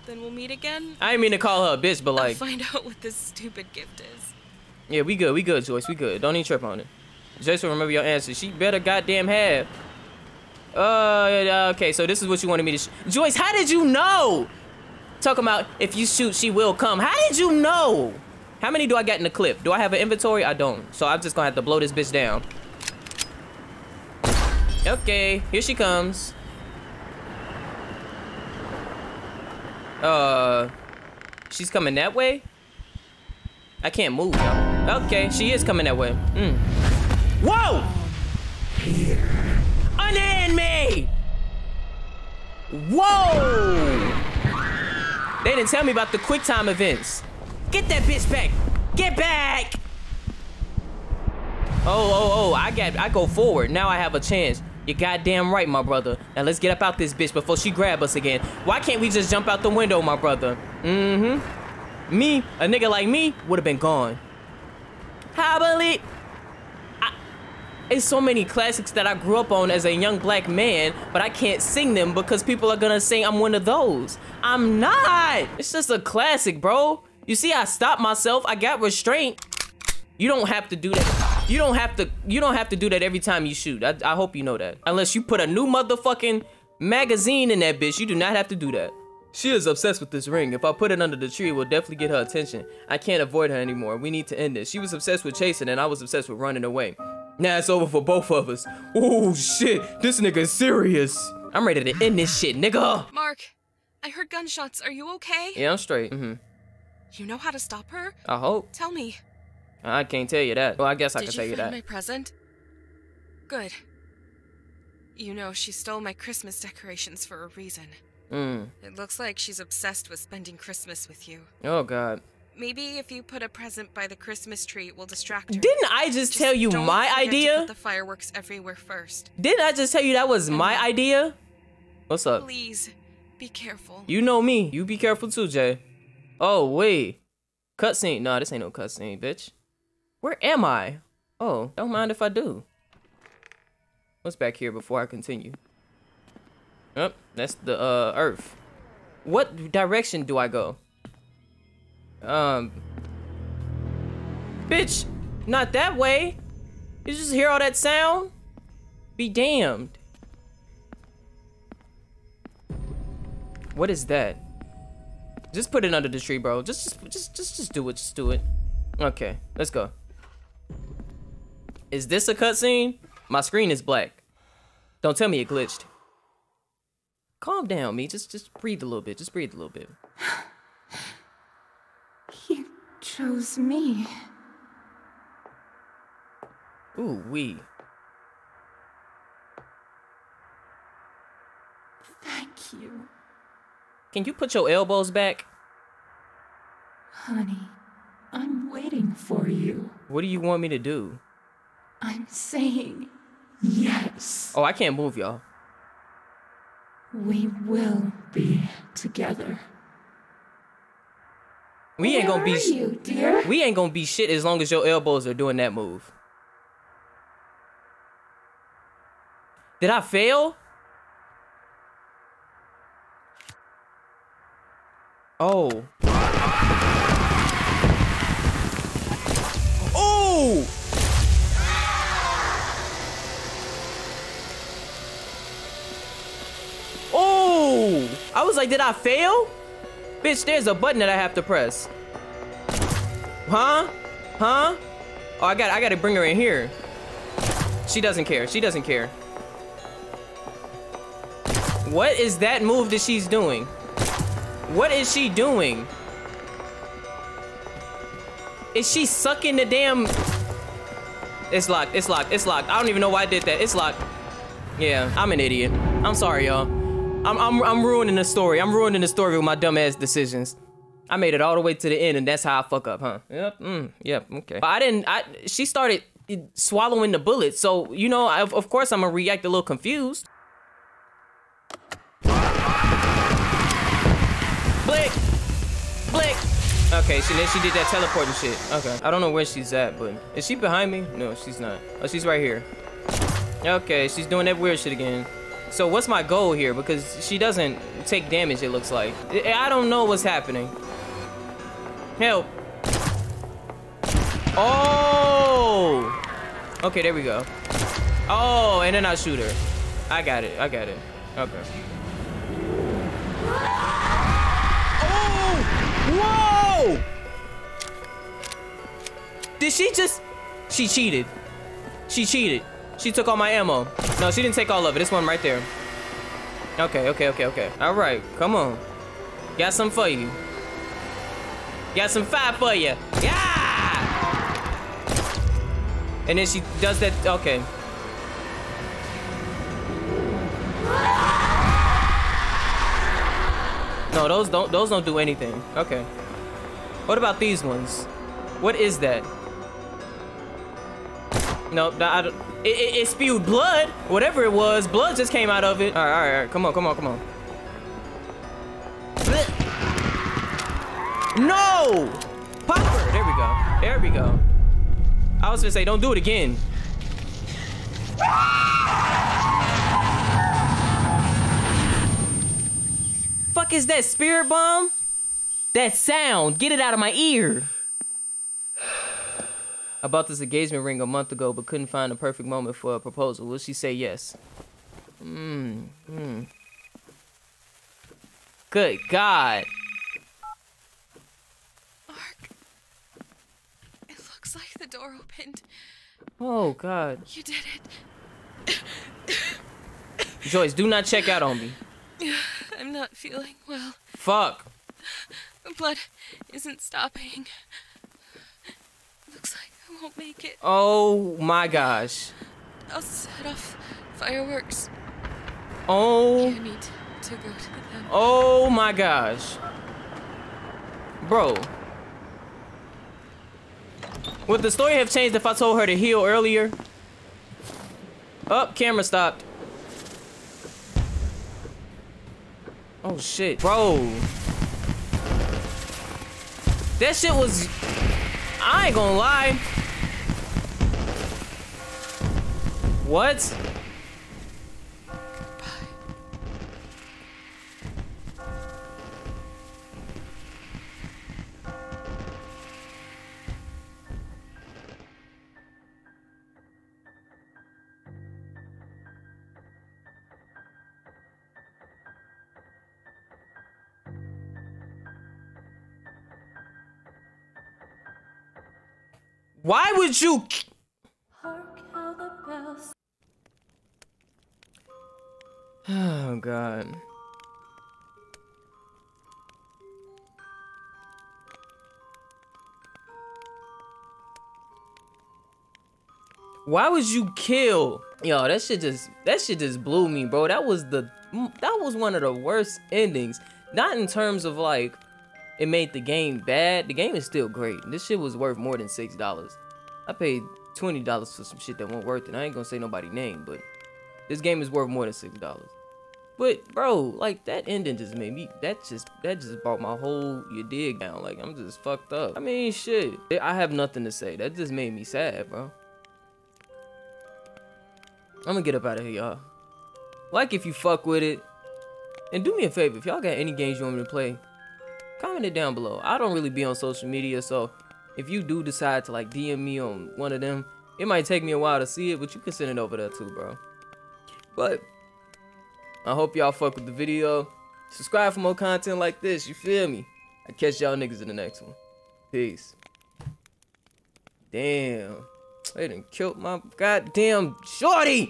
Then we'll meet again. I didn't mean to call her a bitch, but like I'll find out what this stupid gift is. yeah, we good, we good, Joyce, we good. Don't even trip on it. Joyce will remember your answer. She better goddamn have. Uh, yeah, okay, so this is what you wanted me to. Sh- Joyce, how did you know? Talking about if you shoot, she will come. How did you know? How many do I got in the clip? Do I have an inventory? I don't. So I'm just gonna have to blow this bitch down. Okay, here she comes. Uh, she's coming that way? I can't move. Okay, she is coming that way. Mm. Whoa! Unhand me! Whoa! They didn't tell me about the quick time events. Get that bitch back! Get back! Oh, oh, oh, I got I go forward. Now I have a chance. You're goddamn right, my brother. Now let's get up out this bitch before she grab us again. Why can't we just jump out the window, my brother? Mm-hmm. Me, a nigga like me, would have been gone. I believe. I, it's so many classics that I grew up on as a young black man, but I can't sing them because people are gonna say I'm one of those. I'm not. It's just a classic, bro. You see, I stopped myself. I got restraint. You don't have to do that. You don't have to. You don't have to do that every time you shoot. I, I hope you know that. Unless you put a new motherfucking magazine in that bitch, you do not have to do that. She is obsessed with this ring. If I put it under the tree, it will definitely get her attention. I can't avoid her anymore. We need to end this. She was obsessed with chasing, and I was obsessed with running away. Now it's over for both of us. Oh shit, this nigga is serious. I'm ready to end this shit, nigga. Mark, I heard gunshots. Are you okay? Yeah, I'm straight. Mm-hmm. You know how to stop her? I hope. Tell me. I can't tell you that. Well, I guess I Did can you tell you find that. my present? Good. You know, she stole my Christmas decorations for a reason. Mm. It looks like she's obsessed with spending Christmas with you. Oh god. Maybe if you put a present by the Christmas tree, it will distract her. Didn't I just, Just tell you my idea? put the fireworks everywhere first. Didn't I just tell you that was my idea? What's up? Please, be careful. You know me. You be careful too, Jay. Oh, wait. Cutscene. No, this ain't no cutscene, bitch. Where am I? Oh, don't mind if I do. What's back here before I continue? Yep, that's the uh Earth. What direction do I go? Um, bitch, not that way. You just hear all that sound? Be damned. What is that? Just put it under the tree, bro. Just, just, just, just, just do it. Just do it. Okay, let's go. Is this a cutscene? My screen is black. Don't tell me it glitched. Calm down, me. Just, just breathe a little bit. Just breathe a little bit. [SIGHS] You chose me. Ooh, wee. Thank you, Can you put your elbows back? honey. I'm waiting for you. What do you want me to do? I'm saying yes. Oh, I can't move, y'all. We will be together. We ain't gonna Where be. you, dear? We ain't gonna be shit as long as your elbows are doing that move. Did I fail? Oh. Oh! I was like, did I fail? Bitch, there's a button that I have to press. Huh? Huh? Oh, I got I got to bring her in here. She doesn't care. She doesn't care. What is that move that she's doing? What is she doing? Is she sucking the damn It's locked. It's locked. It's locked. I don't even know why I did that. It's locked. Yeah, I'm an idiot. I'm sorry, y'all. I'm, I'm, I'm ruining the story. I'm ruining the story with my dumbass decisions. I made it all the way to the end, and that's how I fuck up, huh? Yep. Mm, yep. Okay. But I didn't. I. She started swallowing the bullet, so you know. I, of course, I'm gonna react a little confused. Blick. Blick. Okay. She then she did that teleporting shit. Okay. I don't know where she's at, but is she behind me? No, she's not. Oh, she's right here. Okay, she's doing that weird shit again. So what's my goal here? Because she doesn't take damage, it looks like. I don't know what's happening. Help. Oh! Okay, there we go. Oh, and then I shoot her. I got it, I got it. Okay. Oh! Whoa! Did she just... She cheated. She cheated. She took all my ammo. No, she didn't take all of it. This one right there. Okay, okay, okay, okay. All right, come on. Got some for you. Got some fire for you. Yeah! And then she does that. Okay. No, those don't. Those don't do anything. Okay. What about these ones? What is that? No, I don't. It, it, it spewed blood. Whatever it was, blood just came out of it. All right, all right, all right. Come on, come on, come on. No! Popper! There we go. There we go. I was gonna say, don't do it again. Fuck is that, spirit bomb? That sound, get it out of my ear. I bought this engagement ring a month ago, but couldn't find the perfect moment for a proposal. Will she say yes? Hmm. Good God. Mark. It looks like the door opened. Oh God. You did it. Joyce, do not check out on me. I'm not feeling well. Fuck. The blood isn't stopping. Looks like I won't make it. Oh my gosh. I'll set off fireworks. Oh. I need to go to them. Oh my gosh. Bro. Would the story have changed if I told her to heal earlier? Up, oh, camera stopped. Oh shit, bro. That shit was. I ain't gonna lie. What? Why would you? Oh god. Why would you kill? Yo, that shit just that shit just blew me, bro. That was the mm, that was one of the worst endings. Not in terms of like it made the game bad. The game is still great. This shit was worth more than six dollars. I paid twenty dollars for some shit that wasn't worth it. I ain't gonna say nobody name, but this game is worth more than six dollars. But bro, like that ending just made me. That just that just brought my whole you dig down. Like I'm just fucked up. I mean, shit. I have nothing to say. That just made me sad, bro. I'm gonna get up out of here, y'all. Like if you fuck with it, and do me a favor. If y'all got any games you want me to play, comment it down below. I don't really be on social media, so if you do decide to like DM me on one of them, it might take me a while to see it, but you can send it over there too, bro. But I hope y'all fuck with the video. Subscribe for more content like this, you feel me? I catch y'all niggas in the next one. Peace. Damn. They done killed my goddamn shorty!